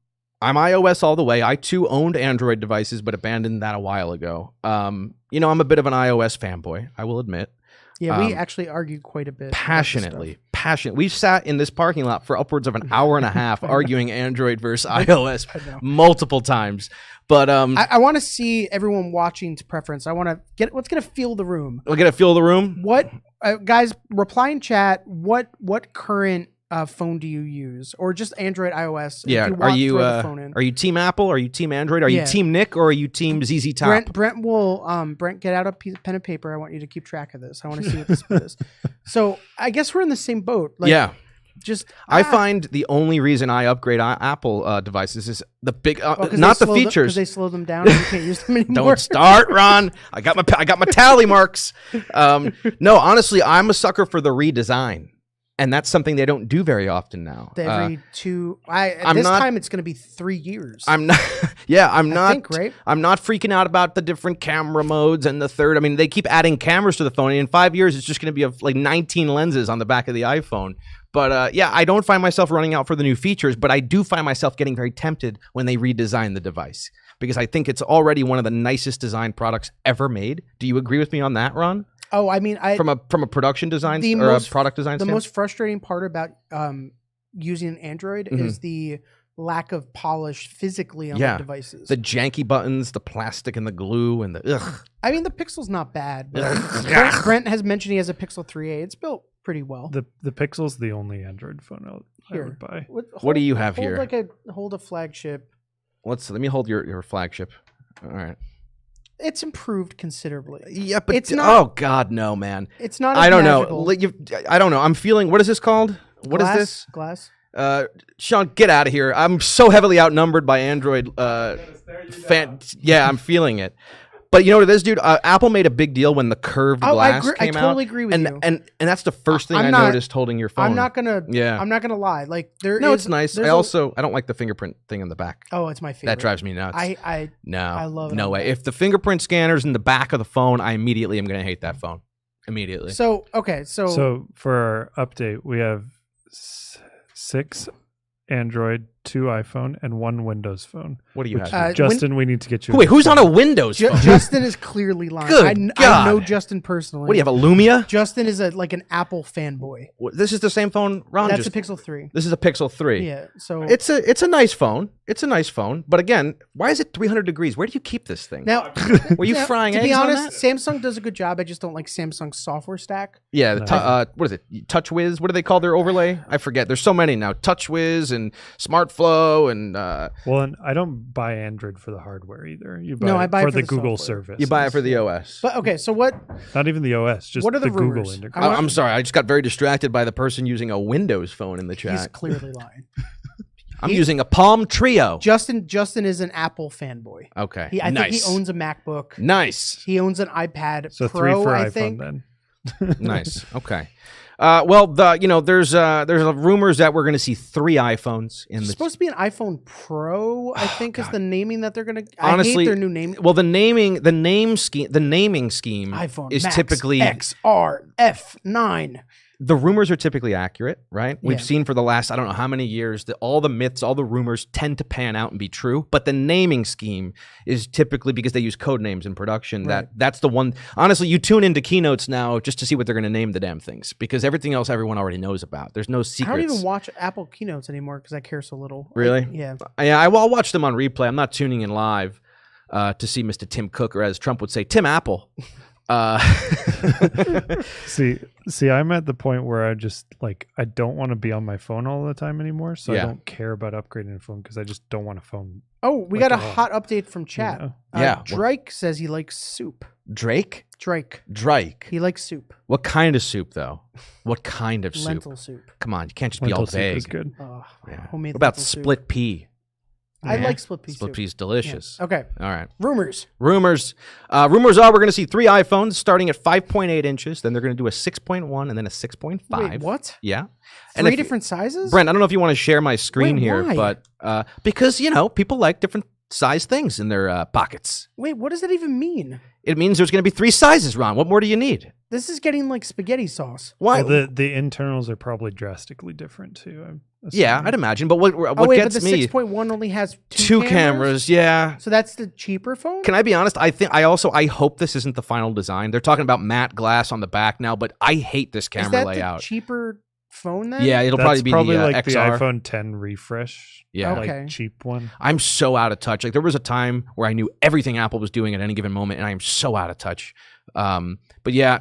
I'm iOS all the way. I too owned Android devices, but abandoned that a while ago. Um, you know, I'm a bit of an iOS fanboy. I will admit, Yeah, we Um, actually argued quite a bit. about this stuff. passionately, passionate. We've sat in this parking lot for upwards of an [LAUGHS] hour and a half arguing Android versus [LAUGHS] iOS multiple times. But um, I, I want to see everyone watching's preference. I want to get. Let's get a feel the room. get a feel the room. What uh, guys reply in chat? What what current uh, phone do you use, or just Android, iOS? Yeah, you are you uh, phone in. are you Team Apple? Are you Team Android? Are Yeah. you Team Nick or are you Team ZZ Top? Brent Brent will um Brent get out a piece, pen and paper. I want you to keep track of this. I want to see what this [LAUGHS] is. So I guess we're in the same boat. Like, yeah, just I ah, find the only reason I upgrade I- Apple uh, devices is the big, uh, oh, 'cause not the features. them- they slow them down. and you can't use them [LAUGHS] anymore. Don't start, Ron. I got my I got my tally marks. [LAUGHS] Um, no, honestly, I'm a sucker for the redesign, and that's something they don't do very often now. Uh, Every two, I at I'm this not- time it's going to be three years. I'm not. [LAUGHS] Yeah, I'm I not. think, right? I'm not freaking out about the different camera modes and the third. I mean, they keep adding cameras to the phone. And in five years, it's just going to be a, like 19 lenses on the back of the iPhone. But uh, yeah, I don't find myself running out for the new features, but I do find myself getting very tempted when they redesign the device because I think it's already one of the nicest design products ever made. Do you agree with me on that, Ron? Oh, I mean, I From a from a production design The or most- a product design the standpoint? most frustrating part about um, using an Android Mhm. is the lack of polish physically on Yeah. the devices. the janky buttons, the plastic and the glue, and the ugh. I mean, the Pixel's not bad. Brent, Brent has mentioned he has a Pixel 3a. It's built pretty well. The the Pixel's the only Android phone I, I Here. would buy. what, What do you have hold here? Like a hold a flagship. Let's let me hold your your flagship. All right. It's improved considerably. Yeah, but It's d- not- Oh God, no, man. It's not. I don't know. magical. Li- you- I don't know. I'm feeling. What is this called? What is Glass? this? Glass. Uh, Sean, get out of here. I'm so heavily outnumbered by Android. Uh, fan. Yeah, I'm feeling it. But you know what it is, dude? Uh, Apple made a big deal when the curved Oh, I glass agree- I came out. totally agree with and, you. And and that's the first thing I'm I not- noticed holding your phone. I'm not gonna. Yeah. I'm not gonna lie. Like there. no, is- it's nice. I also I don't like the fingerprint thing in the back. Oh, it's my favorite. That drives me nuts. I. I. no, I love it No on way. If the fingerprint scanner's in the back of the phone, I immediately am going to hate that phone. Immediately. So okay. So. So for our update, we have s- six Android, two iPhone, and one Windows phone. what do you have? Uh, Justin, we need to get you. Wait, who's on a Windows Ju- phone? Justin is clearly lying. Good I, kn- I know Justin personally. What do you have? A Lumia? Justin is a like an Apple fanboy. What- This is the same phone Ron That's just. a Pixel Three. this is a Pixel Three. Yeah. So It's a it's a nice phone. It's a nice phone. But again, why is it 300 degrees? Where do you keep this thing? now, [LAUGHS] Were you now, frying To eggs be on honest, Samsung does a good job. I just don't like Samsung's software stack. yeah, No. tu- uh, what is it? TouchWiz. What do they call their overlay? I forget. There's so many now. TouchWiz and SmartFlow and uh, Well, and I don't buy Android for the hardware either. You buy No, it I buy it for for the, the Google software. service. you buy it for the OS. But okay, so what? not even the OS, just What are the Google rumors? integration. I I, want- I'm sorry. I just got very distracted by the person using a Windows phone in the chat. He's clearly [LAUGHS] lying. I'm using a Palm Treo. Justin Justin is an Apple fanboy. Okay. He, I nice. think he owns a MacBook. Nice. He owns an iPad So Pro. three for I iPhone think. then. nice. [LAUGHS] Okay. Uh, well, the you know there's uh, there's rumors that we're going to see three iPhones in It's the. supposed to be an iPhone Pro. I think is the naming that they're gonna. I Honestly, their new name. well, the naming the name scheme the naming scheme iPhone is Max, typically XR F9. The rumors are typically accurate, right? We've Yeah. seen for the last I don't know how many years that all the myths, all the rumors tend to pan out and be true, but the naming scheme is typically because they use code names in production. That that's the one. Honestly, you tune into keynotes now just to see what they're going to name the damn things because everything else everyone already knows about. There's no I don't even watch Apple keynotes anymore because I care so little. I- Really? yeah. Yeah, I, well, I'll watch them on replay. I'm not tuning in live uh, to see Mr. Tim Cook, or as Trump would say, Tim Apple. Uh, [LAUGHS] See, see, I'm at the point where I just like I don't want to be on my phone all the time anymore, so Yeah. I don't care about upgrading a phone because I just don't want a phone. Oh, we Like got a a lot. hot update from chat. know? Uh, Yeah, what- Drake says he likes soup. Drake, Drake, Drake. he likes soup. What kind of soup, though? What kind of soup? Lentil soup. Come on, you can't just be all soup is vague. good. Oh, Yeah. homemade What about lentil soup. split pea? I like split pea Split soup. pea's delicious. Okay, All right. rumors. Rumors. Uh, rumors are we're going to see three iPhones starting at 5.8 inches. Then they're going to do a 6.1 and then a 6.5. Wait, what? Yeah. And Three if- different sizes? Brent, I don't know if you want to share my screen Wait, here, why? but uh, because you know people like different size things in their uh, pockets. Wait, what does that even mean? It means there's going to be three sizes, Ron. What more do you need? This is getting like spaghetti sauce. Why? Well, the the internals are probably drastically different too. I'm yeah. I'd imagine. But what what oh wait, gets but the me six point one only has two, two cameras? cameras. Yeah. So that's the cheaper phone. Can I be honest? I think I also I hope this isn't the final design. They're talking about matte glass on the back now, but I hate this is camera that layout. the cheaper phone then? yeah, it'll That's probably be probably the uh, like XR. the iPhone 10 refresh. Yeah. like Okay. cheap one. I'm so out of touch. Like there was a time where I knew everything Apple was doing at any given moment, and I am so out of touch. Um, but yeah,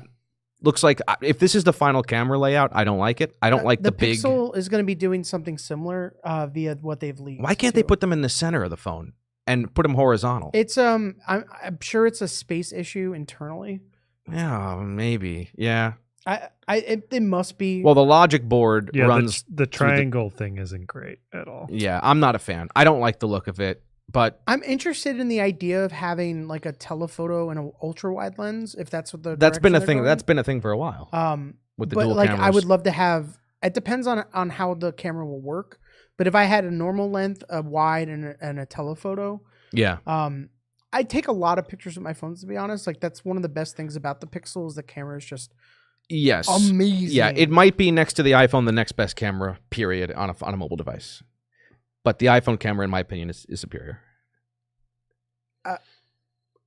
looks like uh, if this is the final camera layout, I don't like it. I don't Uh, like the, the, big. Pixel is going to be doing something similar uh, via what they've leaked. Why can't they put them in the center of the phone and put them horizontal? It's um, I'm, I'm sure it's a space issue internally. yeah, maybe. Yeah. I, I, it, it must be. Well, the logic board Yeah, runs. the, the triangle thing isn't great at all. yeah, I'm not a fan. I don't like the look of it, but I'm interested in the idea of having like a telephoto and an ultra wide lens, if that's what the that's been a thing. they're That's going. been a thing for a while um, with the but dual like cameras. I would love to have. It depends on on how the camera will work. But if I had a normal length, a wide, and a, and a telephoto, yeah. um, I take a lot of pictures with my phones. To be honest, like that's one of the best things about the Pixel is the camera is just Yes. amazing. Yeah, it might be next to the iPhone the next best camera, period, on a, on a mobile device. But the iPhone camera, in my opinion, is, is superior. Uh,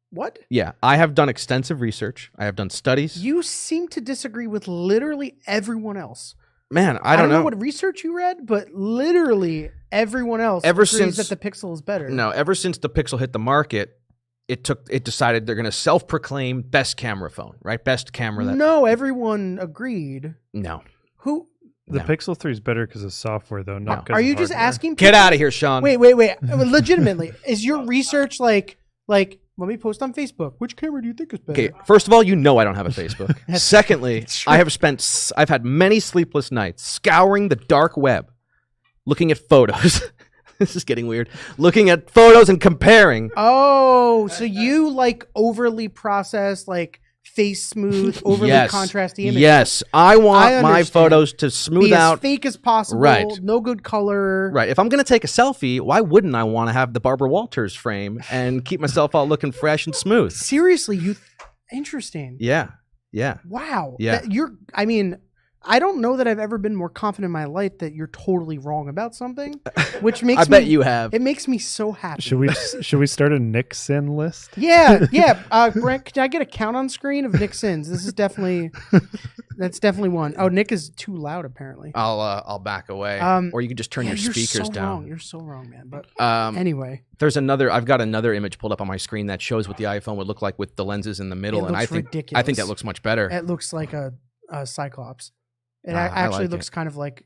what Yeah, I have done extensive research. I have done studies. you seem to disagree with literally everyone else. Man, I don't, know. know. what research you read, but literally everyone else Ever agrees since- that the Pixel is better. no, ever since the Pixel hit the market, it took it decided they're going to self-proclaim best camera phone, right? Best camera. That, no, everyone agreed. no. Who The No. Pixel 3 is better because of software, though, No. not 'cause are of you just hardware. asking? Get out of here, Sean. Wait, wait, wait. [LAUGHS] Legitimately, is your research like like? Let me post on Facebook. Which camera do you think is better? Okay, first of all, you know I don't have a Facebook. [LAUGHS] Secondly, [LAUGHS] I have spent I've had many sleepless nights scouring the dark web, looking at photos. [LAUGHS] this is getting weird. Looking at photos and comparing. Oh, so you like overly processed, like face smooth, [LAUGHS] overly yes. contrasty images. Yes, I want I my photos to smooth Be as out. fake as possible. Right. No good color. Right. If I'm going to take a selfie, why wouldn't I want to have the Barbara Walters frame and keep myself all looking fresh and smooth? Seriously, you. Interesting. Yeah. Yeah. Wow. Yeah. That- you're. I mean, I don't know that I've ever been more confident in my life that you're totally wrong about something, [LAUGHS] which makes I bet me- you have. It makes me so happy. Should we should we start a Nixon list? [LAUGHS] Yeah, yeah. [LAUGHS] Uh, Brent, can I get a count on screen of Nick sins? This is definitely. That's definitely one. Oh, Nick is too loud apparently. I'll uh, I'll back away, Um, or you can just turn Yeah, your you're speakers so down. Wrong. You're so wrong, man. But Um, anyway, there's another. I've got another image pulled up on my screen that shows what the iPhone would look like with the lenses in the middle, It and I looks think I think that looks much better. it looks like a, a Cyclops. It a- I actually like looks it. kind of like,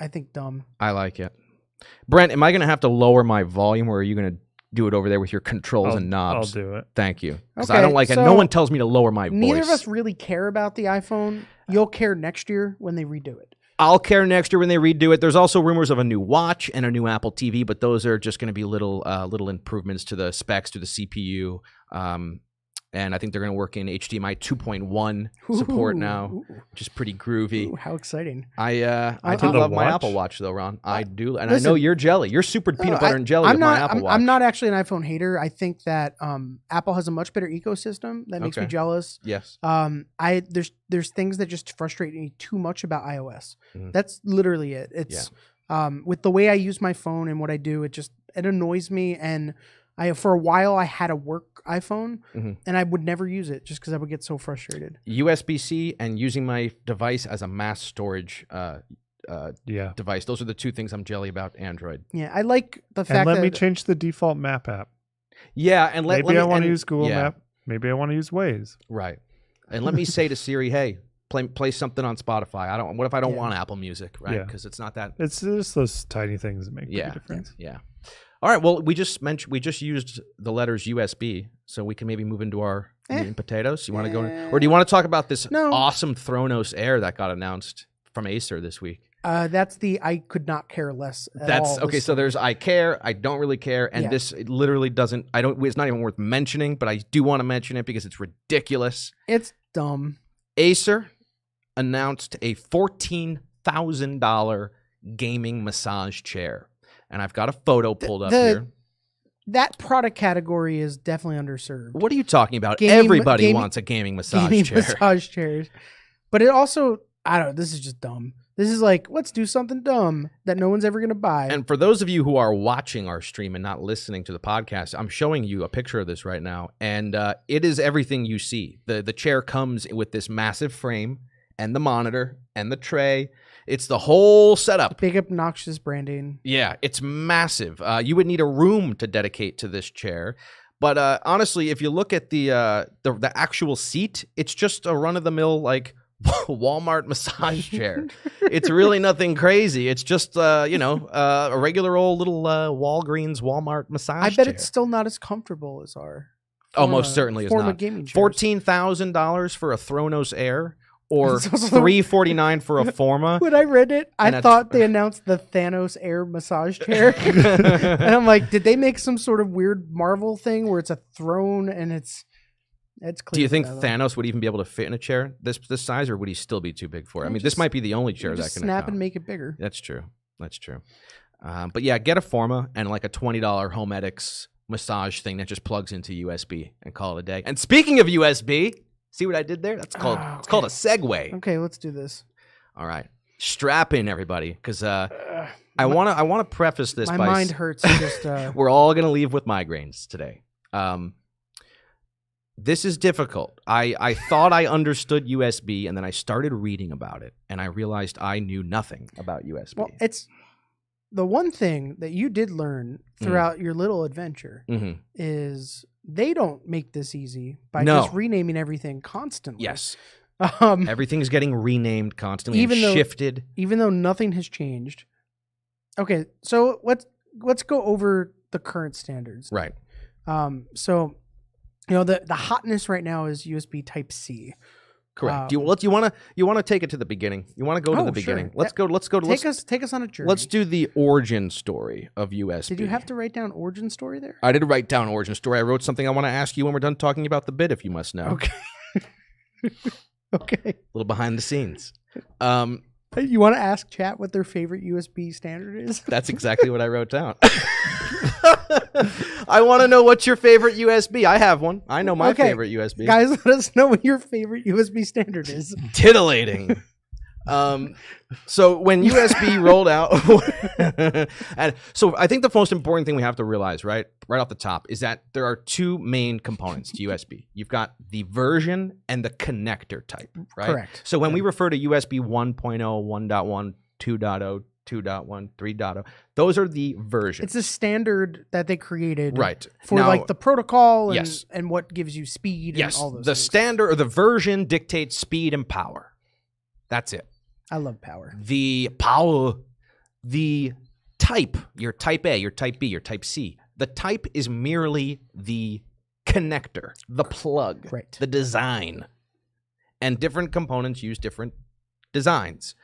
I think dumb. I like it. Brent, am I going to have to lower my volume, or are you going to do it over there with your controls I'll, and knobs? I'll do it. Thank you. 'Cause I Okay, don't like it. No one tells me to lower my Neither voice. of us really care about the iPhone. You'll care next year when they redo it. I'll care next year when they redo it. There's also rumors of a new watch and a new Apple TV, but those are just going to be little uh, little improvements to the specs, to the CPU. Um, and I think they're going to work in HDMI 2.1 support Ooh, now, which is pretty groovy. ooh, how exciting! I uh, I do love the my? Apple Watch though, Ron. I do, and I know you're jelly. You're super peanut Uh, butter I- and jelly I'm with not. my Apple I'm, Watch. I'm not actually an iPhone hater. I think that um, Apple has a much better ecosystem that makes me jealous. Yes. Um, I there's there's things that just frustrate me too much about iOS. Mhm. That's literally it. It's um, with the way I use my phone and what I do, it just it annoys me. And I for a while I had a work iPhone, Mhm. and I would never use it just because I would get so frustrated. USB C and using my device as a mass storage uh, uh, Yeah. device. Those are the two things I'm jelly about Android. Yeah, I like the fact And let that me change the default map app. Yeah, and let, Maybe let me, I want to use Google yeah, Map. Maybe I want to use Waze. Right. and let me say to Siri, "Hey, play play something on Spotify." I don't. What if I don't Yeah. want Apple Music, right? Yeah. Because it's not that. It's just those tiny things that make Yeah. a difference. Yeah. All right. Well, we just mentioned we just used the letters USB, so we can maybe move into our Eh. meat and potatoes. You want to go, in, or do you want to talk about this No. awesome Thronos Air that got announced from Acer this week? Uh, that's the I could not care less. At That's okay. So there's I care, I don't really care, and Yeah. this it literally doesn't. I don't. It's not even worth mentioning, but I do want to mention it because it's ridiculous. It's dumb. Acer announced a fourteen thousand dollar gaming massage chair, and I've got a photo pulled up the- here. That product category is definitely underserved. What are you talking about? Game- Everybody gaming- wants a gaming [LAUGHS] massage Gaming chair. massage chairs. But it also, I don't know. This is just dumb. This is like, let's do something dumb that no one's ever gonna buy. And for those of you who are watching our stream and not listening to the podcast, I'm showing you a picture of this right now, and uh, it is everything you see. the The chair comes with this massive frame and the monitor and the tray. It's the whole setup. Big obnoxious branding. Yeah, it's massive. Uh, you would need a room to dedicate to this chair. But uh, honestly, if you look at the, uh, the the actual seat, it's just a run of the mill like [LAUGHS] Walmart massage chair. [LAUGHS] it's really nothing crazy. It's just uh, you know uh, a regular old little uh, Walgreens Walmart massage. I bet chair. it's still not as comfortable as our. oh, most certainly is not. Fourteen thousand dollars for a Thronos Air, or [LAUGHS] three forty nine for a [LAUGHS] Forma. When I read it, I thought they [LAUGHS] announced the Thanos Air massage chair, and I'm like, did they make some sort of weird Marvel thing where it's a throne and it's it's clear. Do you think. Thanos would even be able to fit in a chair this this size, or would he still be too big for it? I mean, this might be the only chair that just can snap account. and make it bigger? That's true. That's true. Um, but yeah, get a Forma and like a twenty dollar Home Homedics massage thing that just plugs into USB and call it a day. And speaking of USB, see what I did there? That's called Ah, it's called a segue. Okay, let's do this. All right, strap in everybody, because uh, Ugh, I want to I want to preface this My by mind hurts. Just uh, [LAUGHS] we're all gonna leave with migraines today. Um, this is difficult. I, I thought I understood USB, and then I started reading about it, and I realized I knew nothing about USB. well, it's the one thing that you did learn Mm. throughout your little adventure Mhm. is they don't make this easy by No. just renaming everything constantly. Yes, Um, everything's getting renamed constantly, Even and though- shifted. even though nothing has changed. Okay, so let's let's go over the current standards. Right. Um, so you know the the hotness right now is USB Type C. Correct. do you Um, let you want to you want to take it to the beginning? You want to go to Oh, the sure. beginning? Let's go. Let's go. to Take let's, us take us on a journey. let's do the origin story of USB. Did you have to write down origin story there? I did write down origin story. I wrote something I want to ask you when we're done talking about the bit, if you must know. Okay. [LAUGHS] okay. A little behind the scenes. Um, You want to ask chat what their favorite USB standard is? [LAUGHS] That's exactly what I wrote down. [LAUGHS] I want to know what's your favorite USB. I have one. I know my Okay. favorite USB. Guys, [LAUGHS] let us know what your favorite USB standard is. Titillating. Um, so when USB [LAUGHS] rolled out, [LAUGHS] and so I think the most important thing we have to realize, right, right off the top, is that there are two main components to USB. You've got the version and the connector type, right? Correct. So when we refer to USB 1.0, 1.1, 2.0, 2.1, 3.0, those are the versions. It's a standard that they created right for Now- like the protocol and, Yes. and what gives you speed yes, and all those the things. standard or the version dictates speed and power. That's it. I love power. the power, the type, your type A, your type B, your type C. The type is merely the connector, the plug, Right. the design. And different components use different designs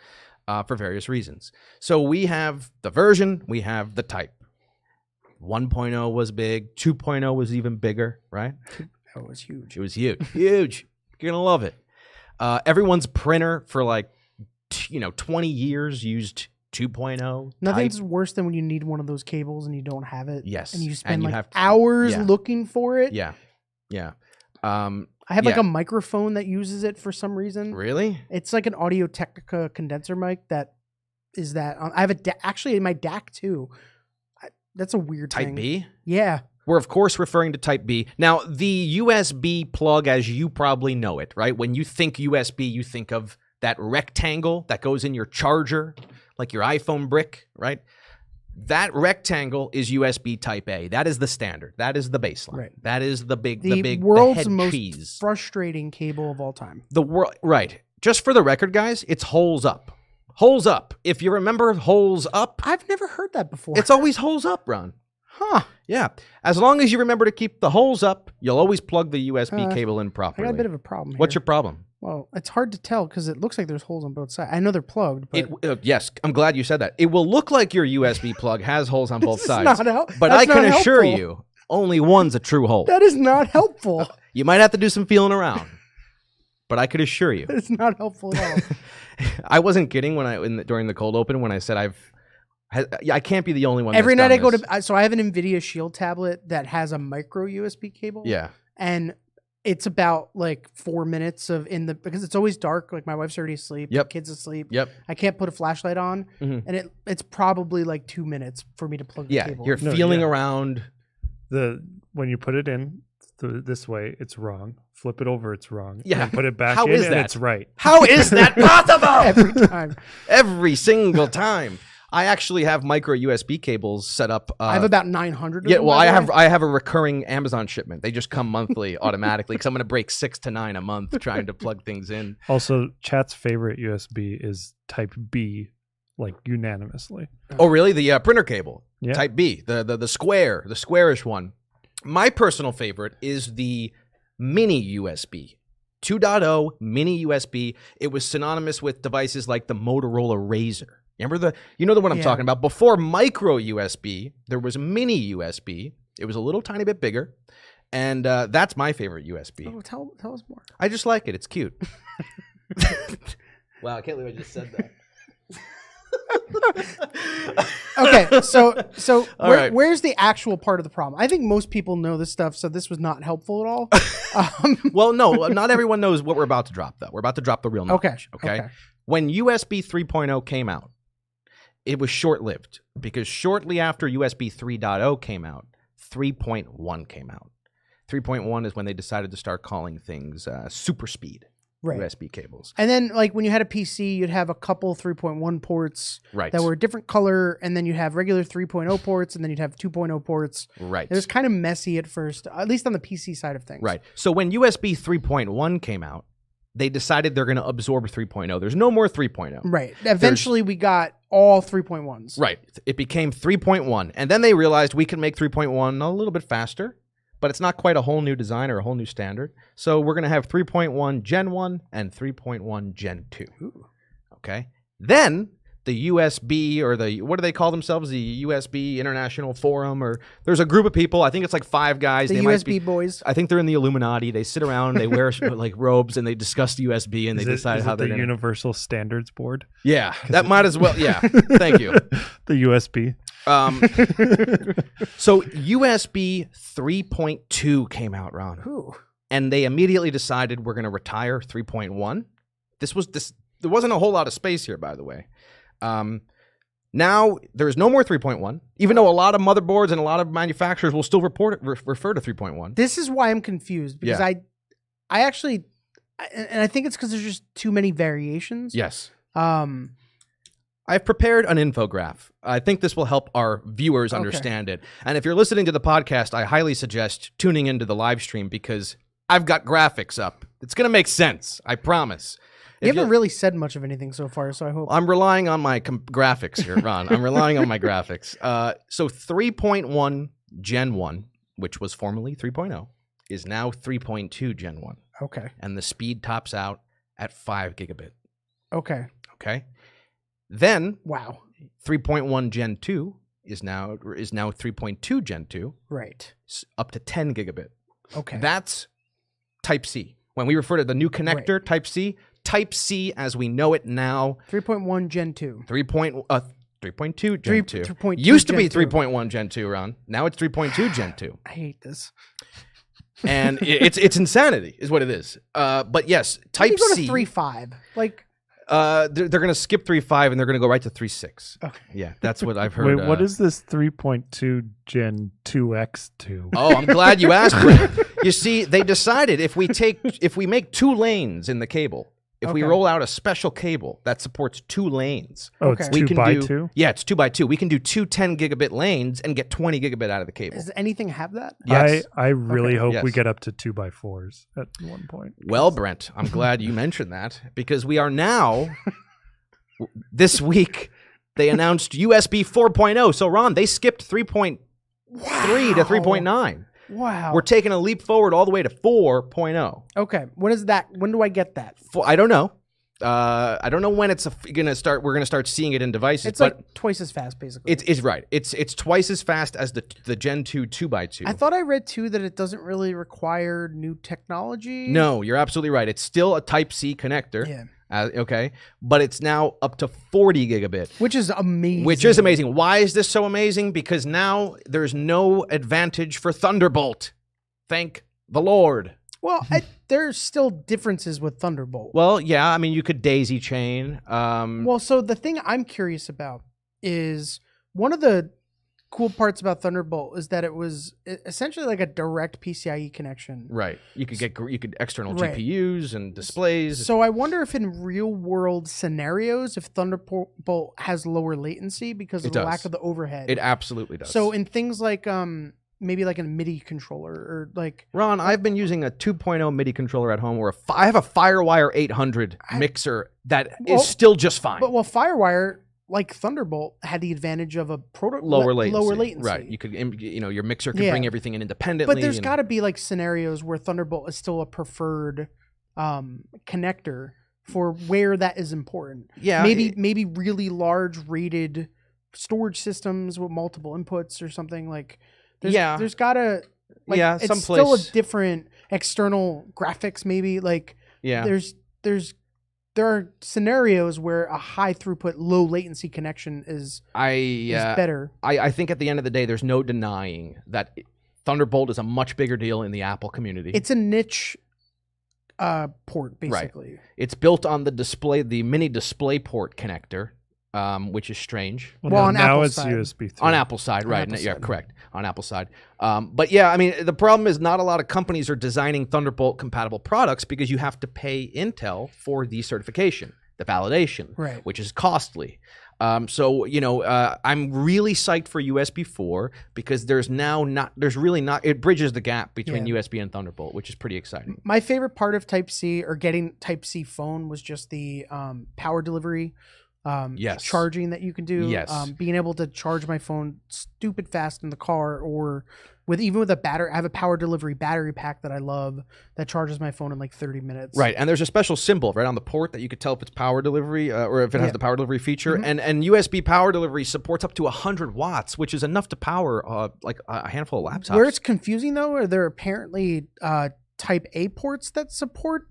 uh, for various reasons. So we have the version, we have the type. 1.0 was big, 2.0 was even bigger, right? That was huge. It was huge. huge. You're going to love it. Uh, everyone's printer for like, you know, 20 years used 2.0. Nothing's type. worse than when you need one of those cables and you don't have it. Yes, And you and spend you like have to- hours yeah. looking for it. Yeah. Yeah. Um, I have like a microphone that uses it for some reason. really? It's like an Audio Technica condenser mic that is that. um, I have a da- actually in my DAC too. I, that's a weird Type thing. B? Yeah. We're, of course, referring to Type B. Now, the USB plug, as you probably know it, right? When you think USB, you think of that rectangle that goes in your charger, like your iPhone brick, right? That rectangle is USB Type A. That is the standard. That is the baseline. Right. That is the big, the, The, big, the world's head most cheese. frustrating cable of all time. the world, right? Just for the record, guys, it's holes up. Holes up. If you remember holes up, I've never heard that before. it's always holes up, Ron. huh. Yeah. As long as you remember to keep the holes up, you'll always plug the USB Uh, cable in properly. I got a bit of a problem. What's your problem? Well, it's hard to tell because it looks like there's holes on both sides. I know they're plugged, but It, uh, yes, I'm glad you said that. It will look like your USB plug has holes on [LAUGHS] both sides, not hel- but I can assure helpful. you, only one's a true hole. that is not helpful. [LAUGHS] You might have to do some feeling around, but I could assure you, [LAUGHS] It's not helpful at all. I wasn't kidding when I in the, during the cold open when I said I've. I can't be the only one. Every that's night I go this. to so I have an Nvidia Shield tablet that has a micro USB cable. Yeah, and it's about like four minutes of in the because it's always dark. Like my wife's already asleep. Yep. kids asleep. yep, I can't put a flashlight on, Mhm. and it it's probably like two minutes for me to plug the yeah. cable. You're No, feeling yeah. around. The when you put it in th- this way, it's wrong. Flip it over, it's wrong. Yeah. And put it back How in, is and that? it's right. How is that [LAUGHS] possible? every time. Every single time. I actually have micro USB cables set up. Uh, I have about nine hundred. Yeah, well, I have I have a recurring Amazon shipment. They just come monthly [LAUGHS] automatically because I'm going to break six to nine a month trying to plug things in. Also, chat's favorite USB is Type B, like unanimously. Oh, really? The uh, printer cable, Yeah. Type B, the, the the square, the squarish one. My personal favorite is the mini USB. 2.0 mini USB. It was synonymous with devices like the Motorola RAZR. Remember the you know the one I'm Yeah. talking about? Before micro USB, there was mini USB. It was a little tiny bit bigger. And uh, that's my favorite USB. Oh, tell tell us more. I just like it. It's cute. [LAUGHS] wow, I can't believe I just said that. [LAUGHS] Okay, so so [LAUGHS] where, right. where's the actual part of the problem? I think most people know this stuff, so this was not helpful at all. Um, well, no, not everyone knows what we're about to drop, though. We're about to drop the real okay, knowledge. Okay. When USB 3.0 came out, it was short lived because shortly after USB 3.0 came out, 3.1 came out. 3.1 is when they decided to start calling things uh, super speed right. USB cables. And then, like when you had a PC, you'd have a couple 3.1 ports Right. that were a different color, and then you'd have regular 3.0 ports, and then you'd have 2.0 ports. right. It was kind of messy at first, at least on the PC side of things. Right. So when USB 3.1 came out, they decided they're going to absorb 3.0. There's no more 3.0. Right. Eventually, we got all 3.1s. Right. It became 3.1. And then they realized we can make 3.1 a little bit faster, but it's not quite a whole new design or a whole new standard. So we're going to have 3.1 Gen 1 and 3.1 Gen 2. Okay. Then the USB or the, what do they call themselves? The USB International Forum, or there's a group of people. I think it's like five guys. The they might USB be, boys. I think they're in the Illuminati. They sit around, they wear [LAUGHS] like robes, and they discuss the USB, and they it- decide is how it they're the gonna- Universal Standards Board, Yeah, [LAUGHS] that might as well. Yeah, [LAUGHS] thank you. the USB. Um, so USB 3.2 came out, Ron, Ooh. and they immediately decided we're going to retire 3.1. This was this. There wasn't a whole lot of space here, by the way. Um, now there is no more 3.1, even though a lot of motherboards and a lot of manufacturers will still report it, re- refer to 3.1. This is why I'm confused because Yeah. I, I actually, and I think it's because there's just too many variations. Yes. Um. I've prepared an infograph. I think this will help our viewers Okay. understand it. And if you're listening to the podcast, I highly suggest tuning into the live stream because I've got graphics up. It's going to make sense. I promise. You haven't really said much of anything so far, so I hope. I'm relying on my com- graphics here, Ron. I'm relying on my [LAUGHS] graphics. Uh, so 3.1 Gen 1, which was formerly 3.0, is now 3.2 Gen 1. Okay. And the speed tops out at 5 gigabit. Okay. Okay. Then Wow. 3.1 Gen 2 is now is now 3.2 Gen 2 Right. up to 10 gigabit. Okay. That's Type C. When we refer to the new connector Type C, Type C as we know it now, 3.1 Gen 2. 3. Point, uh, 3.2 Gen Three- 2. 3.2 Used to be Gen 2. 3.1 Gen 2, Ron. Now it's 3.2 Gen 2. [LAUGHS] I hate this. And it's it's insanity is what it is. Uh, but yes, How do Type you go to C 3.5? Like, uh, they're, they're going to skip 3.5 and they're going to go right to 3.6. Okay. Yeah, that's what I've [LAUGHS] heard. Wait, what uh, is this 3.2 Gen 2X2? Oh, I'm [LAUGHS] glad you asked. You see, they decided if we take if we make two lanes in the cable, If we roll out a special cable that supports two lanes, Oh, Okay. it's we two can by do two. yeah, it's two by two. We can do two 10 gigabit lanes and get 20 gigabit out of the cable. Does anything have that? Yes. I I really Okay. hope we get up to two by fours at one point. Well, Brent, I'm glad you mentioned that because we are now [LAUGHS] this week they announced USB 4.0. So Ron, they skipped 3.3 to 3.9. Wow. We're taking a leap forward all the way to 4.0. okay. When is that? When do I get that? Fo- I don't know. Uh, I don't know when it's going to start. We're going to start seeing it in devices, It's but like twice as fast, basically. it's it's right. It's it's twice as fast as the the Gen 2 two x two. I thought I read too that it doesn't really require new technology. No, you're absolutely right. It's still a Type C connector. Yeah. Uh, okay, but it's now up to 40 gigabit. Which is amazing. Which is amazing. Why is this so amazing? Because now there's no advantage for Thunderbolt. Thank the Lord. Well, I, there's still differences with Thunderbolt. Well, yeah, I mean, you could daisy chain. Um, Well, so the thing I'm curious about is one of the cool parts about Thunderbolt is that it was essentially like a direct PCIe connection. right. You could get you could external Right. GPUs and displays. So I wonder if in real world scenarios, if Thunderbolt has lower latency because It of the does. lack of the overhead. it absolutely does. so in things like um maybe like a MIDI controller or like Ron, I've been using a 2.0 MIDI controller at home, or a fi- I have a FireWire 800 I- mixer that is Well, still just fine. but well FireWire like Thunderbolt had the advantage of a proto- lower latency. lower latency. Right. You could, you know, your mixer could Yeah. bring everything in independently. but there's got to be like scenarios where Thunderbolt is still a preferred um, connector for where that is important. yeah, maybe it- maybe really large rated storage systems with multiple inputs or something like. There's, Yeah. there's gotta like Yeah, it's someplace- still a different external graphics maybe like yeah. there's there's there are scenarios where a high throughput low latency connection is I is uh, better I, I think at the end of the day, there's no denying that Thunderbolt is a much bigger deal in the Apple community. it's a niche uh port basically Right. It's built on the display, the mini display port connector, um, which is strange. Well, no, on now Apple's it's side. USB 3. On Apple side, On right? Apple yeah, side. correct. On Apple side. Um, but yeah, I mean, the problem is not a lot of companies are designing Thunderbolt compatible products because you have to pay Intel for the certification, the validation, Right. which is costly. Um, so you know, uh, I'm really psyched for USB 4 because there's now not, there's really not, it bridges the gap between Yeah. USB and Thunderbolt, which is pretty exciting. my favorite part of type c or getting type c phone was just the um, power delivery um, Yes. charging that you can do Yes. um, being able to charge my phone stupid fast in the car or with even with a battery i have a power delivery battery pack that i love that charges my phone in like 30 minutes Right, and there's a special symbol right on the port that you could tell if it's power delivery uh, or if it has Yeah. the power delivery feature. Mhm. And and USB power delivery supports up to 100 watts, which is enough to power uh, like a handful of laptops. where it's confusing though are there apparently uh, type a ports that support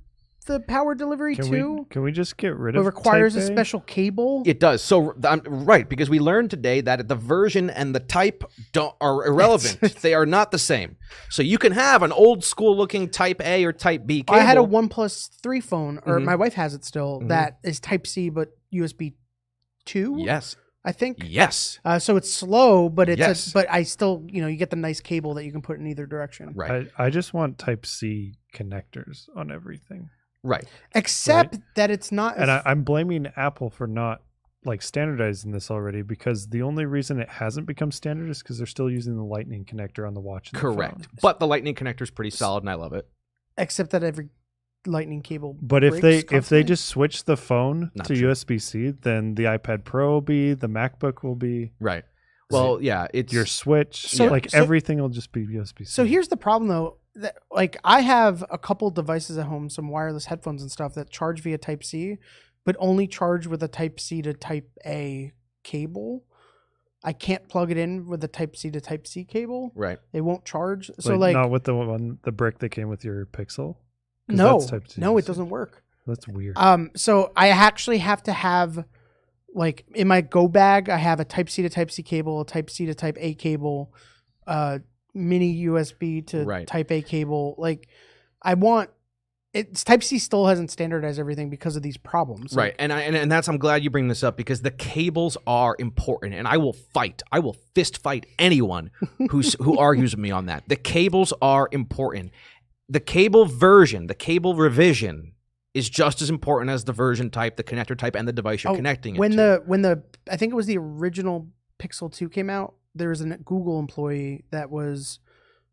the power delivery Can too we can we just get rid but of It It requires Type a special cable it does. So I'm right because we learned today that the version and the type don't, are irrelevant. [LAUGHS] they are not the same. So you can have an old school looking Type A or Type B cable. I had a OnePlus 3 phone, or Mhm. my wife has it still, Mhm. that is Type C but USB 2, Yes. I think. Yes. Uh, so it's slow, but it's Yes. a, but I still, you know, you get the nice cable that you can put in either direction. Right. I, I just want Type C connectors on everything. Right. Except that it's not. And as- I, I'm blaming Apple for not like standardizing this already because the only reason it hasn't become standard is because they're still using the Lightning connector on the watch. and the Correct. But the Lightning connector is pretty solid, and I love it. except that every lightning cable. But if breaks they if they just switch the phone Not to true. USB C, then the iPad Pro will be, the MacBook will be, Right. Well, yeah, it's your Switch, So- like so- everything will just be USB C. So here's the problem though. That, like I have a couple devices at home, some wireless headphones and stuff that charge via Type C, but only charge with a Type C to Type A cable. I can't plug it in with a Type C to Type C cable. right. It won't charge. So like, not with the one the brick that came with your Pixel. no, that's no, it doesn't work. That's weird. Um, so I actually have to have, like, in my Go bag, I have a Type C to Type C cable, a Type C to Type A cable, uh, mini USB to Right. Type A cable. Like, I want it's Type C still hasn't standardized everything because of these problems. Right, and, I, and and that's I'm glad you bring this up because the cables are important, and I will fight. I will fist fight anyone [LAUGHS] who's who argues with me on that. The cables are important. The cable version, the cable revision, is just as important as the version type, the connector type, and the device you're Oh, connecting it when to. the when the I think it was the original Pixel 2 came out, there was a Google employee that was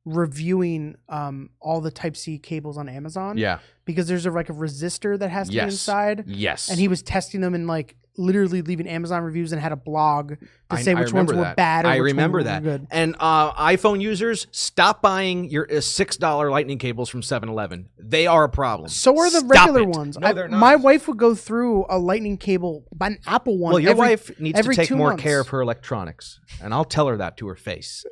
reviewing um, all the Type C cables on Amazon. yeah. Because there's a like a resistor that has to Yes. be inside. Yes. And he was testing them and like literally leaving Amazon reviews and had a blog to I- say I which ones remember were that. bad or I which remember ones were that. good. And uh, iPhone users, stop buying your uh, six dollar Lightning cables from 7-Eleven. They are a problem. So are the Stop regular it. ones. No, I- they're not. My wife would go through a lightning cable, but an Apple one. well, your every- wife needs to take more months. care of her electronics, and I'll tell her that to her face.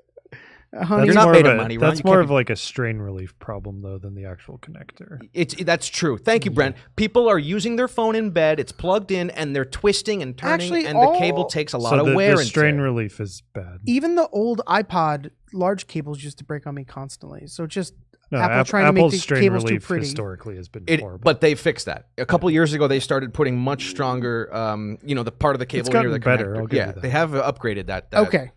Honey, You're not more made of of a- money, Ron. That's You more of be- like a strain relief problem though than the actual connector. It's that's true. Thank you, Brent. People are using their phone in bed. It's plugged in, and they're twisting and turning, Actually, and the cable takes a lot so of the, wear the and strain tear. relief is bad. even the old iPod large cables used to break on me constantly. So just No, Apple App- trying to make Apple's the strain cables too relief pretty. historically has been It, horrible. but they fixed that a couple years ago. They started putting much stronger, um, you know, the part of the cable near gotten the better, connector. I'll give yeah, you that. they have uh, upgraded that. that. okay,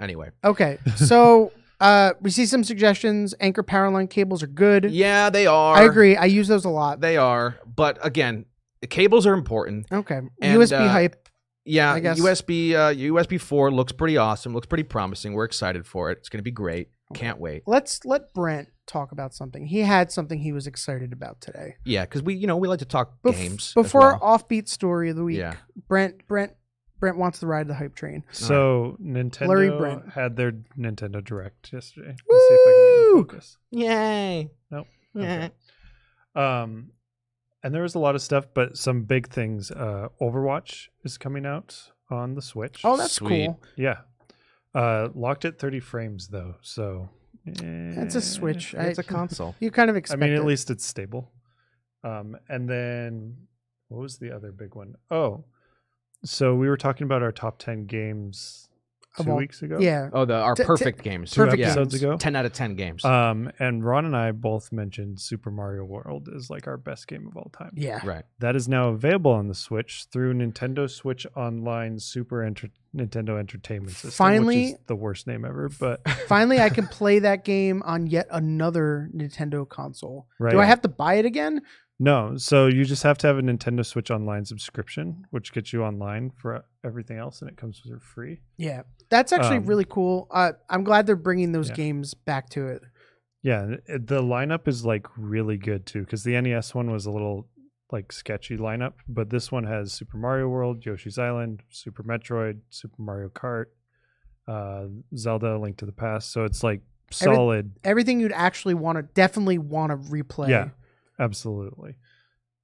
Anyway, okay. So [LAUGHS] uh, we see some suggestions. Anker PowerLine cables are good. yeah, they are. I agree. I use those a lot. They are, but again, the cables are important. Okay, And, USB uh, hype. Yeah, I guess- USB uh, USB four looks pretty awesome. Looks pretty promising. We're excited for it. It's going to be great. Can't wait. Let's let Brent talk about something. He had something he was excited about today. Yeah, because we you know we like to talk Bef- games before well. our offbeat story of the week. Yeah. Brent Brent Brent wants to ride the hype train. so Larry Nintendo Brent. had their Nintendo Direct yesterday. Let's see if I can get Woo! focus. Yay! Nope. Yeah. Okay. Um, and there was a lot of stuff, but some big things. Uh, Overwatch is coming out on the Switch. Oh, that's Sweet. cool. yeah. Uh, locked at 30 frames though, so It's a Switch. I- It's a console. [LAUGHS] You kind of expect I expect mean, at it. least it's stable. Um, and then what was the other big one? Oh, so we were talking about our top 10 games Of two all- weeks ago. Yeah. Oh, the our T- t- perfect games. two perfect yeah. episodes games. ago. Ten out of ten games. Um, and Ron and I both mentioned Super Mario World is like our best game of all time. Yeah. right. That is now available on the Switch through Nintendo Switch Online Super Enter- Nintendo Entertainment System. Finally- which is the worst name ever, but [LAUGHS] Finally, I can play that game on yet another Nintendo console. Right. Do I have to buy it again? No. So you just have to have a Nintendo Switch Online subscription, which gets you online for everything else, and it comes with for free. Yeah. That's actually Um, really cool. Uh, I'm glad they're bringing those Yeah. games back to it. Yeah, the lineup is like really good too, because the NES one was a little like sketchy lineup, but this one has Super Mario World, Yoshi's Island, Super Metroid, Super Mario Kart, uh, Zelda: Link to the Past. So it's like Every- solid. Everything you'd actually want to definitely want to replay. Yeah. Absolutely.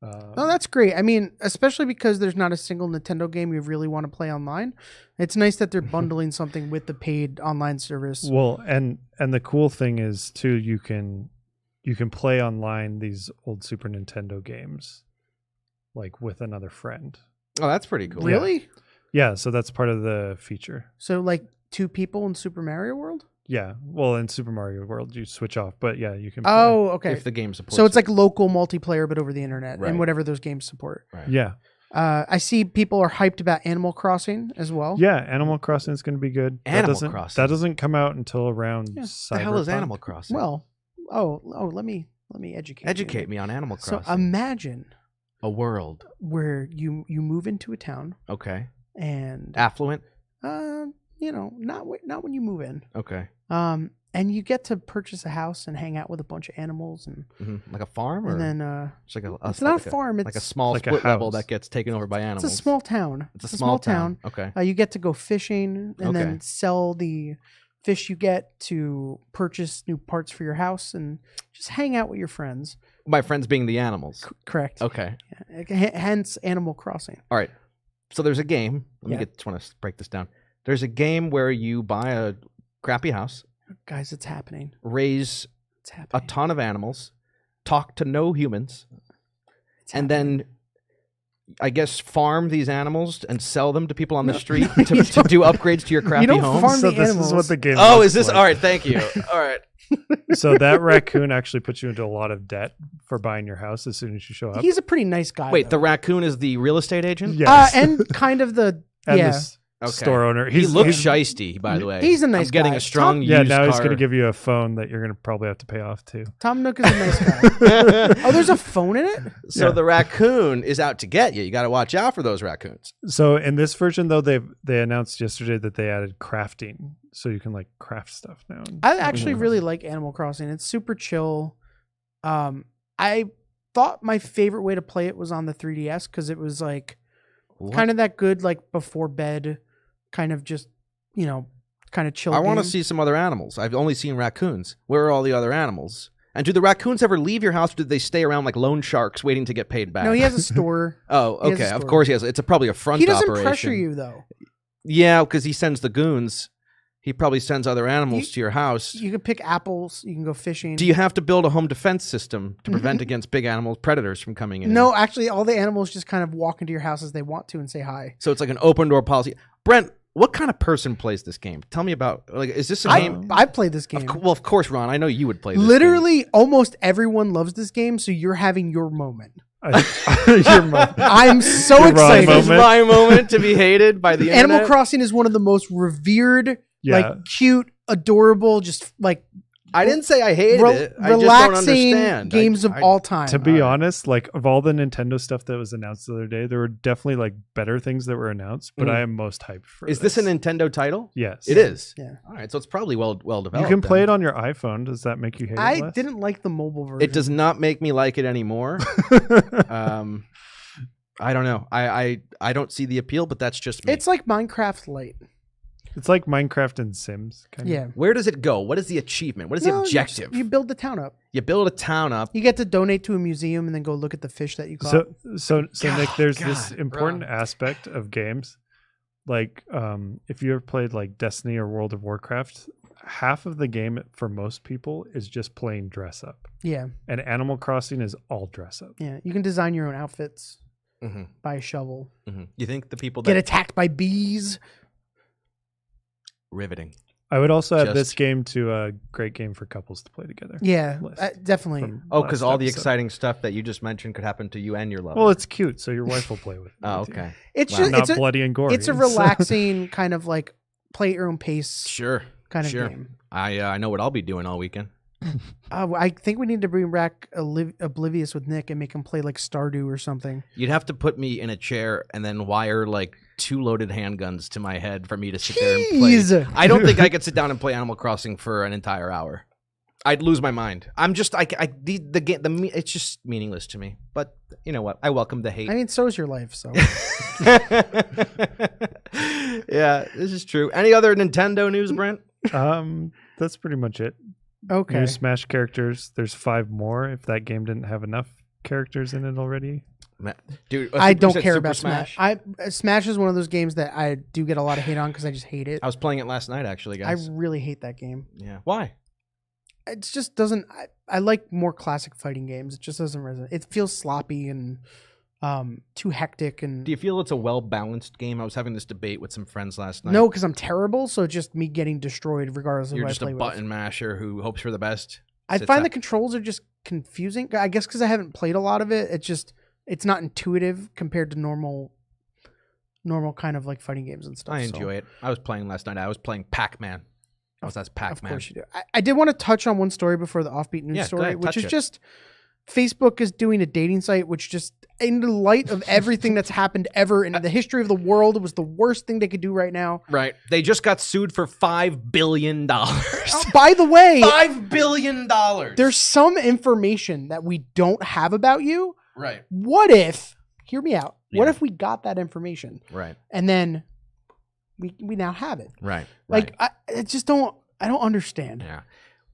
Uh, Oh, that's great. I mean, especially because there's not a single Nintendo game you really want to play online. It's nice that they're [LAUGHS] bundling something with the paid online service. well, and and the cool thing is too, you can you can play online these old Super Nintendo games, like with another friend. Oh, that's pretty cool. Really? Yeah, so that's part of the feature. So, like two people in Super Mario World? Yeah, well, in Super Mario World, you switch off, but yeah, you can. Play. Oh, okay. If the game supports. So it's it. like local multiplayer, but over the internet Right. and whatever those games support. yeah, Uh, I see people are hyped about Animal Crossing as well. yeah. Animal Crossing is going to be good. that Animal doesn't, Crossing. That doesn't come out until around. Yeah. the hell is Animal Crossing? Well, oh, oh, let me let me educate. educate me on Animal Crossing. So imagine a world. where you you move into a town Okay. and Affluent. uh, you know, not w- not when you move in. Okay. Um, and you get to purchase a house and hang out with a bunch of animals, and, hmm Like a farm, or and then uh, it's like a, a it's not like a farm. It's like a small like a split level that gets taken over by animals. it's a small town. It's a small, town. Okay. Uh, you get to go fishing and Okay. then sell the fish you get to purchase new parts for your house and just hang out with your friends. My friends being the animals. C- correct. Okay. H- Hence, Animal Crossing. All right. So there's a game. Let me get. Just want to break this down. There's a game where you buy a crappy house, Guys, it's happening. raise It's a happening. ton of animals, talk to no humans, It's and happening. then I guess farm these animals and sell them to people on the No. street [LAUGHS] to, to do upgrades to your crappy don't home. farm So the this animals. is what the game. Oh, looks is this like. all right? Thank you. All right. [LAUGHS] so that raccoon actually puts you into a lot of debt for buying your house as soon as you show up. He's a pretty nice guy. Wait, the though. raccoon is the real estate agent. yes. uh, and kind of the [LAUGHS] And yeah. this- Okay. store owner. He looks he's, shisty, by the way. He's a nice I'm getting guy. a strong Tom- Yeah, used now he's going to give you a phone that you're going to probably have to pay off too. Tom Nook is a nice guy. [LAUGHS] oh, there's a phone in it. So Yeah. the raccoon is out to get you. You got to watch out for those raccoons. So in this version though, they they announced yesterday that they added crafting, so you can like craft stuff now. I actually really like Animal Crossing. It's super chill. Um, I thought my favorite way to play it was on the 3DS because it was like kind of that good like before bed, kind of just you know, kind of chill. I want to see some other animals. I've only seen raccoons. Where are all the other animals? And do the raccoons ever leave your house? Or do they stay around like loan sharks waiting to get paid back? No, he has a [LAUGHS] store. oh, he has a okay. Of store. course he has. It's a, probably a front he doesn't operation. pressure you though. Yeah, because he sends the goons. He probably sends other animals You- to your house. You can pick apples. You can go fishing. do you have to build a home defense system to prevent against big animals, predators from coming in? Mm-hmm. No, actually, all the animals just kind of walk into your house as they want to and say hi. So it's like an open door policy. Brent, what kind of person plays this game? Tell me about like is this a I game? I played this game. cou- well, of course, Ron. I know you would play. This game. Literally, almost everyone loves this game, so you're having your moment. I, [LAUGHS] your mom. [LAUGHS] I'm so Your excited. This is my moment to be [LAUGHS] hated by the Animal internet. Crossing is one of the most revered, Yeah. like cute, adorable, just like I didn't say I hated re- it. I just don't relaxing understand. I- games of I- all time. to be All right. honest, like of all the Nintendo stuff that was announced the other day, there were definitely like better things that were announced, but Mhm. I am most hyped for. Is this a Nintendo title? Yes, It is. Yeah. All right, so it's probably well well developed. You can play then. it on your iPhone. Does that make you hate it? I less? didn't like the mobile version. It does not make me like it anymore. [LAUGHS] um, I don't know. I, I I don't see the appeal, but that's just me. It's like Minecraft Lite. It's like Minecraft and Sims. Kind Yeah. Where does it go? What is the achievement? What is No, the objective? just- You, build the town up. You build a town up. You get to donate to a museum and then go look at the fish that you caught. So so so Nick, there's this important bro. aspect of games. Like um if you ever played like Destiny or World of Warcraft, half of the game for most people is just playing dress up. yeah, And Animal Crossing is all dress up. yeah. You can design your own outfits. Mhm, Buy a shovel. mhm. You think the people that Get attacked by bees. Riveting? I would also add this game to a great game for couples to play together. Yeah, List uh, definitely. from Oh, last because all the episode. exciting stuff that you just mentioned could happen to you and your lover. Well, it's cute, so your wife will play with. [LAUGHS] oh, with you. okay. It's Wow. just Not it's a bloody and gory. it's a [LAUGHS] relaxing kind of like play at your own pace Sure. kind of sure. game. I uh, I know what I'll be doing all weekend. [LAUGHS] Uh, I think we need to bring back Oliv- Oblivious with Nick and make him play like Stardew or something. You'd have to put me in a chair and then wire like two loaded handguns to my head for me to sit there and play. I don't think I could [LAUGHS] sit down and play Animal Crossing for an entire hour. I'd lose my mind. I'm just I, I the the game the me- it's just meaningless to me. But you know what? I welcome the hate. I mean, so is your life. So [LAUGHS] yeah, this is true. Any other Nintendo news, Brent? Um, that's pretty much it. okay. New Smash characters. There's five more. If that game didn't have enough characters in it already. Ma- Dude, uh, I don't care Super about Smash. I uh, Smash is one of those games that I do get a lot of hate on because I just hate it. I was playing it last night, actually, guys. I really hate that game. yeah. Why? It just doesn't. I, I like more classic fighting games. It just doesn't resonate. It feels sloppy and um too hectic and Do you feel it's a well balanced game? I was having this debate with some friends last night. no, because I'm terrible. So just me getting destroyed regardless of You're who just I play a with. button masher who hopes for the best. I find out- the controls are just confusing. I guess because I haven't played a lot of it. It's just it's not intuitive compared to normal, normal kind of like fighting games and stuff. I so- enjoy it. I was playing last night. I was playing Pac Man. I was that's Pac Man. Of course you do. I, I did want to touch on one story before the offbeat news Yeah, story, ahead, which is it. just Facebook is doing a dating site, which just in the light of everything that's happened ever in the history of the world, it was the worst thing they could do right now. Right. They just got sued for five billion dollars. Oh, by the way, Five billion dollars. there's some information that we don't have about you. right. What if? Hear me out. What if we got that information Right. and then we we now have it? Right. Like I, I just don't. I don't understand. yeah.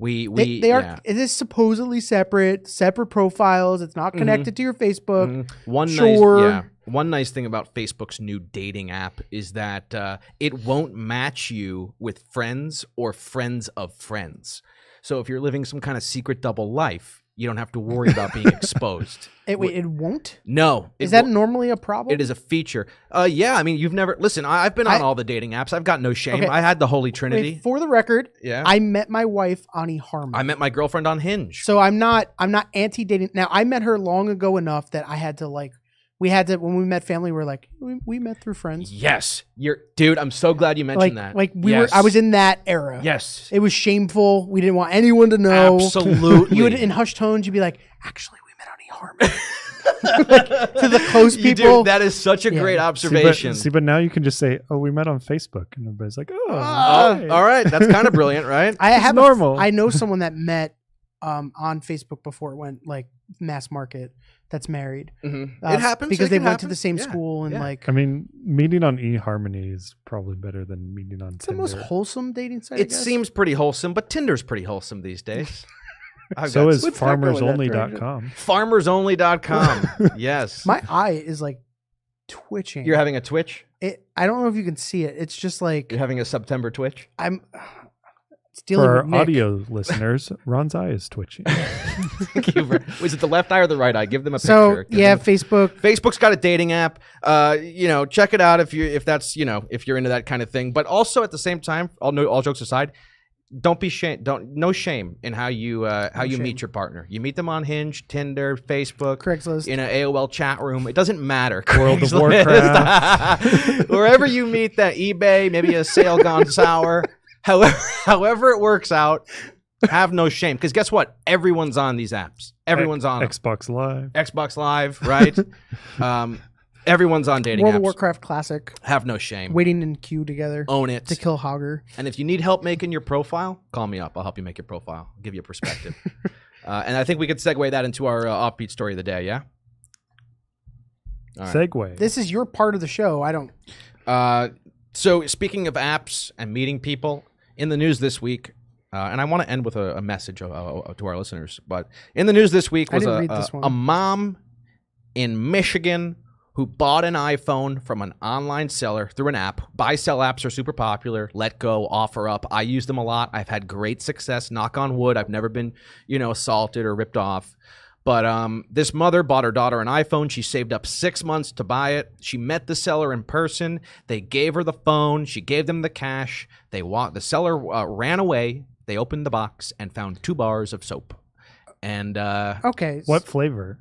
We we They, they are. yeah. It is supposedly separate, separate profiles. It's not connected to your Facebook. Mhm. One Sure. nice, yeah. One nice thing about Facebook's new dating app is that uh, it won't match you with friends or friends of friends. So if you're living some kind of secret double life, you don't have to worry about being exposed. [LAUGHS] It, wait, it won't. No, Is it that wo- normally a problem? It is a feature. Uh, yeah. I mean, you've never listen. I, I've been on I- all the dating apps. I've got no shame. Okay. I had the Holy Wait, Trinity. for the record, yeah. I met my wife on eHarmony. I met my girlfriend on Hinge. so I'm not. I'm not anti dating. Now I met her long ago enough that I had to like We had to when we met family. We are like we, we met through friends. Yes, you're, dude. I'm so glad you mentioned Like that. like we Yes. were. I was in that era. Yes, It was shameful. We didn't want anyone to know. absolutely. You would in hushed tones. You'd be like, actually, we met on eHarmony. [LAUGHS] like, to the close You do. people. That is such a Yeah. great See, but- observation. See but, now you can just say, "Oh, we met on Facebook," and everybody's like, "Oh, Oh, hey." all right, that's kind of brilliant, right? I have normal. I know someone that met um, on Facebook before it went like mass market. That's married. Mhm. Uh, it happens because It they can went to the same Yeah. school and yeah. like I mean, meeting on eHarmony is probably better than meeting on it's the most wholesome dating site. I It guess. seems pretty wholesome, but Tinder's pretty wholesome these days. [LAUGHS] I've so got is Let's not go in that farmersonly.com. [LAUGHS] farmersonly.com. [LAUGHS] yes. My eye is like twitching. You're having a twitch? it, I don't know if you can see it. It's just like You're having a September twitch? I'm. It's dealing For our Nick. audio listeners, Ron's eye is twitching. [LAUGHS] [LAUGHS] Thank you. For, was it the left eye or the right eye? Give them a So picture. Give yeah, them Facebook. Facebook's got a dating app. Uh, you know, check it out if you if that's you know if you're into that kind of thing. But also at the same time, all no, all jokes aside, don't be shame. Don't no shame in how you uh, how No you shame. meet your partner. You meet them on Hinge, Tinder, Facebook, Craigslist. in an AOL chat room. It doesn't matter. [LAUGHS] World of Craigslist. Wherever you meet that eBay, maybe a sale gone sour. However, [LAUGHS] however it works out, have no shame. Because guess what? Everyone's on these apps. Everyone's on 'em. Xbox Live. Xbox Live, right? [LAUGHS] um, everyone's on dating World apps. of Warcraft Classic. Have no shame. Waiting in queue together Own it. to kill Hogger. And if you need help making your profile, call me up. I'll help you make your profile. I'll give you a perspective. [LAUGHS] uh, and I think we could segue that into our uh, offbeat story of the day. Yeah. All right. Segway. This is your part of the show. I don't. Uh, so speaking of apps and meeting people in the news this week, uh, and I want to end with a, a message uh, uh, to our listeners. But in the news this week was a, a, a mom in Michigan who bought an iPhone from an online seller through an app. Buy sell apps are super popular. Letgo, offer up. I use them a lot. I've had great success. Knock on wood. I've never been, you know, assaulted or ripped off. But um, this mother bought her daughter an iPhone. She saved up six months to buy it. She met the seller in person. They gave her the phone. She gave them the cash. They wa- The seller uh, ran away. They opened the box and found two bars of soap and uh, Okay. what flavor?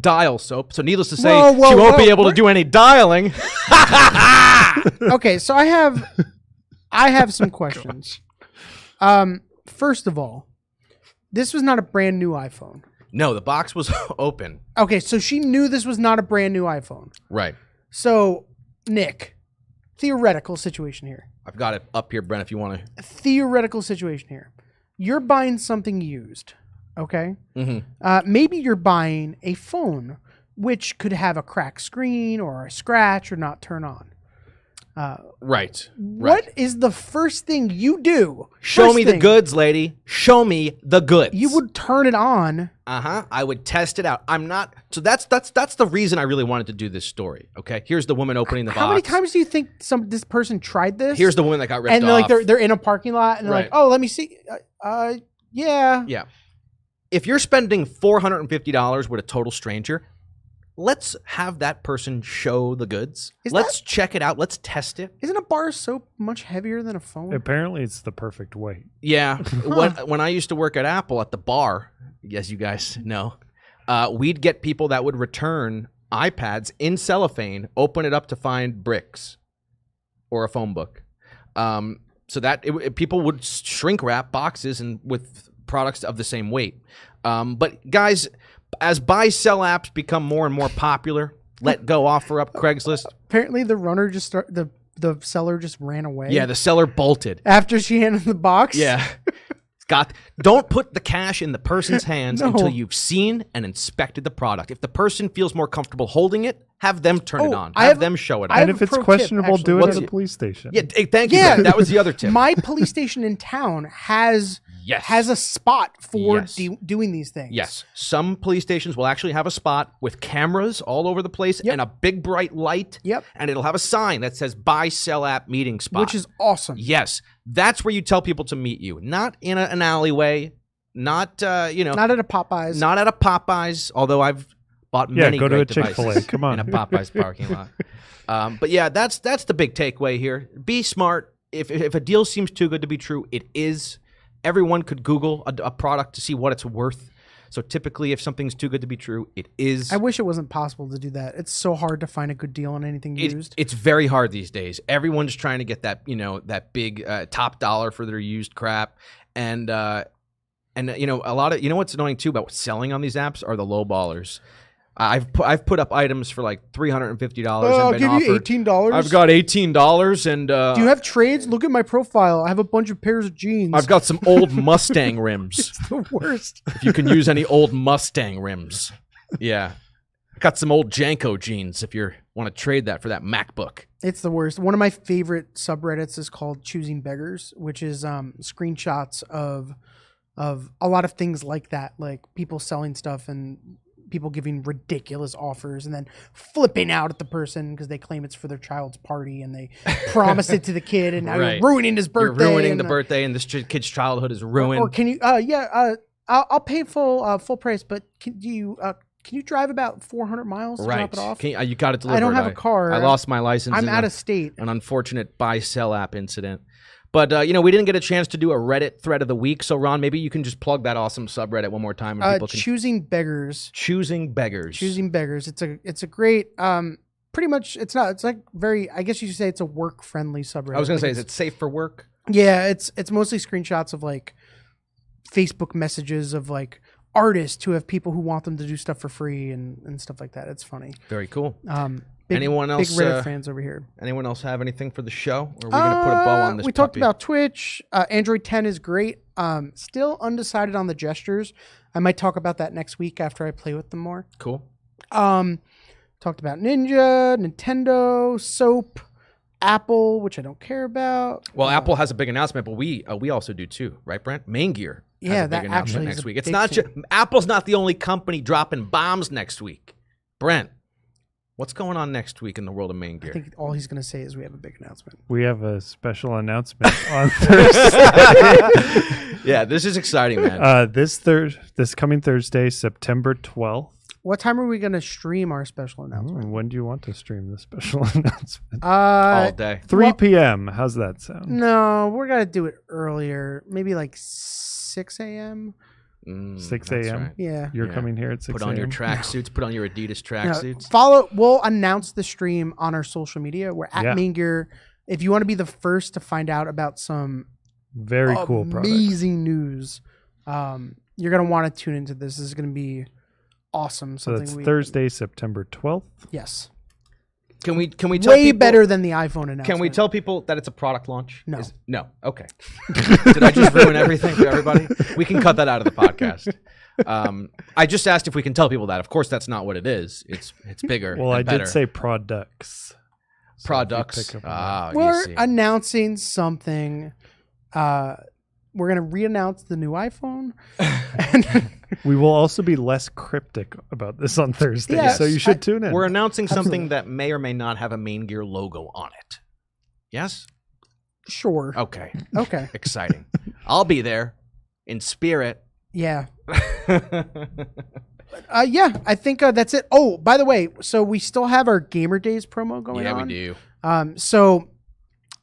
dial soap. So, needless to say, Whoa, whoa, she won't whoa. be able to do any dialing. [LAUGHS] [LAUGHS] okay, so I have I have some questions. [LAUGHS] Um, first of all, this was not a brand new iPhone. No, the box was [LAUGHS] open. Okay, so she knew this was not a brand new iPhone. Right. So, Nick, theoretical situation here. I've got it up here, Brent, if you want to. Theoretical situation here. You're buying something used, okay? Mhm. Uh, maybe you're buying a phone which could have a cracked screen or a scratch or not turn on. Uh, Right. What is the first thing you do? Show me the goods, lady. Show me the goods. You would turn it on. Uh huh. I would test it out. I'm not. So that's that's that's the reason I really wanted to do this story. Okay. Here's the woman opening the How box. How many times do you think some this person tried this? Here's the woman that got ripped and they're like they're they're in a parking lot and they're like, oh, let me see. Uh, uh yeah. Yeah. If you're spending four hundred and fifty dollars with a total stranger, let's have that person show the goods. Is let's check it out. Let's test it. Isn't a bar of soap much heavier than a phone? Apparently, it's the perfect weight. Yeah. [LAUGHS] when when I used to work at Apple at the bar, as you guys know, uh, we'd get people that would return iPads in cellophane, open it up to find bricks or a phone book. Um, so that it, it- people would shrink wrap boxes and with products of the same weight. Um, but guys, as buy sell apps become more and more popular, Letgo offer up Craigslist. Apparently, the runner just start the the seller just ran away. Yeah, the seller bolted. after she handed the box. Yeah. [LAUGHS] Got don't put the cash in the person's hands No. until you've seen and inspected the product. If the person feels more comfortable holding it, have them turn it Oh, on. I Have, have- them show it. I. And if it's pro tip, questionable, do it What's at the police station. yeah, thank you. Yeah. That, that was the other tip. [LAUGHS] My police station in town has yes. has a spot for Yes. do- doing these things. Yes. Some police stations will actually have a spot with cameras all over the place Yep. and a big bright light. Yep. And it'll have a sign that says buy sell app meeting spot. Which is awesome. Yes. That's where you tell people to meet you. Not in a, an alleyway, not uh, you know, Not at a Popeyes. Not at a Popeyes, although I've bought Yeah, many go to great a Chick-fil-A, devices [LAUGHS] come on. in a Popeyes parking lot. [LAUGHS] Um, but yeah, that's that's the big takeaway here. Be smart. If if a deal seems too good to be true, it is. Everyone could Google a, a product to see what it's worth. So typically, if something's too good to be true, it is. I wish it wasn't possible to do that. It's so hard to find a good deal on anything It- used. it's very hard these days. Everyone's trying to get that, you know, that big uh, top dollar for their used crap, and uh, and uh, you know, a lot of you know what's annoying too about selling on these apps are the low ballers. I've put I've put up items for like three hundred and fifty dollars. Oh, I'll give you eighteen dollars. I've got eighteen dollars, and uh, Do you have trades? Look at my profile. I have a bunch of pairs of jeans. I've got some old [LAUGHS] Mustang rims. It's the worst. If you can use any old Mustang rims, yeah. I got some old JNCO jeans. If you want to trade that for that MacBook. It's the worst. One of my favorite subreddits is called Choosing Beggars, which is um, screenshots of of a lot of things like that, like people selling stuff and people giving ridiculous offers and then flipping out at the person because they claim it's for their child's party and they [LAUGHS] promise it to the kid and now Right. you're ruining his birthday. You're ruining and the birthday, and this kid's childhood is Or, ruined. or can you? Uh, yeah. Uh, I'll, I'll pay full uh, full price, but can do you? Uh, can you drive about 400 miles to right? drop it off? Can you, uh, you got it delivered. I don't have a car. I lost my license. I'm out a- of state. an unfortunate buy sell app incident. But uh, you know, we didn't get a chance to do a Reddit thread of the week. So Ron, maybe you can just plug that awesome subreddit one more time, and Uh, people can choosing beggars. choosing beggars. Choosing beggars. It's a it's a great um pretty much it's not it's like very I guess you should say it's a work friendly subreddit. I was gonna Like, say, is it's- it safe for work? Yeah, it's it's mostly screenshots of like Facebook messages of like artists who have people who want them to do stuff for free and and stuff like that. It's funny. Very cool. Um big, Anyone else, big Reddit uh, fans over here. Anyone else have anything for the show? Or are we gonna put a bow Uh, on this? We talked about Twitch. Uh, Android 10 is great. Um, still undecided on the gestures. I might talk about that next week after I play with them more. cool. Um, talked about Ninja, Nintendo, Soap, Apple, which I don't care about. Well, Uh, Apple has a big announcement, but we uh, we also do too, right, Brent? MAINGEAR. Yeah, that actually next week. It's not thing. just Apple's not the only company dropping bombs next week. Brent, what's going on next week in the world of MAINGEAR? I think all he's going to say is we have a big announcement. We have a special announcement on [LAUGHS] Thursday. [LAUGHS] yeah, this is exciting, man. uh, this thir- this coming Thursday, September twelfth. What time are we going to stream our special announcement? When do you want to stream the special [LAUGHS] announcement? Uh, All day. 3 well- p.m. How's that sound? no, we're going to do it earlier. Maybe like 6 a.m. Mm, 6 a.m. right. Yeah. You're Yeah. coming here at 6 Put on your a.m.? tracksuits. Put on your Adidas Yeah, tracksuits. follow. We'll announce the stream on our social media. We're at Yeah. MAINGEAR. If you want to be the first to find out about some Very cool amazing news, um, you're gonna want Can we can we tell way people, better than the iPhone announcement. Can we tell people that it's a product launch? No. Is- no. Okay. [LAUGHS] Did I just ruin everything for everybody? We can cut that out of the podcast. Um, I just asked if we can tell people that. Of course, that's not what it is. It's it's bigger. Well, and I better. did say products. So products. pick Ah, you We're see. announcing something. Uh, we're gonna re-announce the new iPhone. and [LAUGHS] we will also be less cryptic about this on Thursday, Yes. so you should I- tune in. We're announcing something Absolutely. that may or may not have a MAINGEAR logo on it. Yes. sure. Okay. Okay. [LAUGHS] Exciting. I'll be there in spirit. Yeah. [LAUGHS] Uh, yeah, I think uh, that's it. Oh, by the way, so we still have our Gamer Days promo going on. yeah, on. we do. Um, so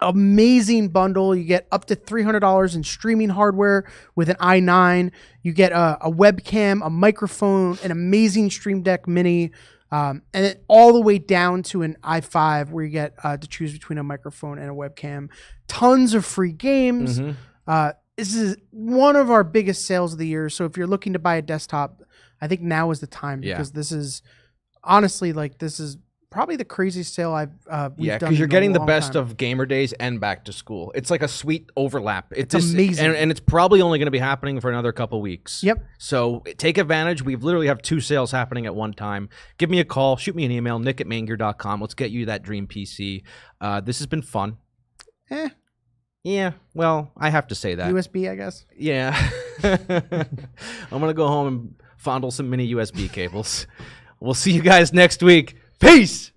amazing bundle. You get up to three hundred dollars in streaming hardware with an i9. You get a, a webcam, a microphone, an amazing Stream Deck Mini, um, and then all the way down to an i5 where you get uh, to choose between a microphone and a webcam. Tons of free games. Mhm. Uh, this is one of our biggest sales of the year. So if you're looking to buy a desktop, I think now is the time Yeah. because this is honestly like this is probably the craziest sale I've uh, we've Yeah, done because you're getting the best time. of gamer days and back to school. It's like a sweet overlap. It- It's amazing. and, and it's probably only going to be happening for another couple weeks. Yep. So take advantage. We've literally have two sales happening at one time. Give me a call. Shoot me an email. Nick at maingear.com. Let's get you that dream PC. Uh, this has been fun. Eh, Yeah. Well, I have to say that. USB, I guess. Yeah. [LAUGHS] I'm going to go home and fondle some mini USB cables. We'll see you guys next week. Peace!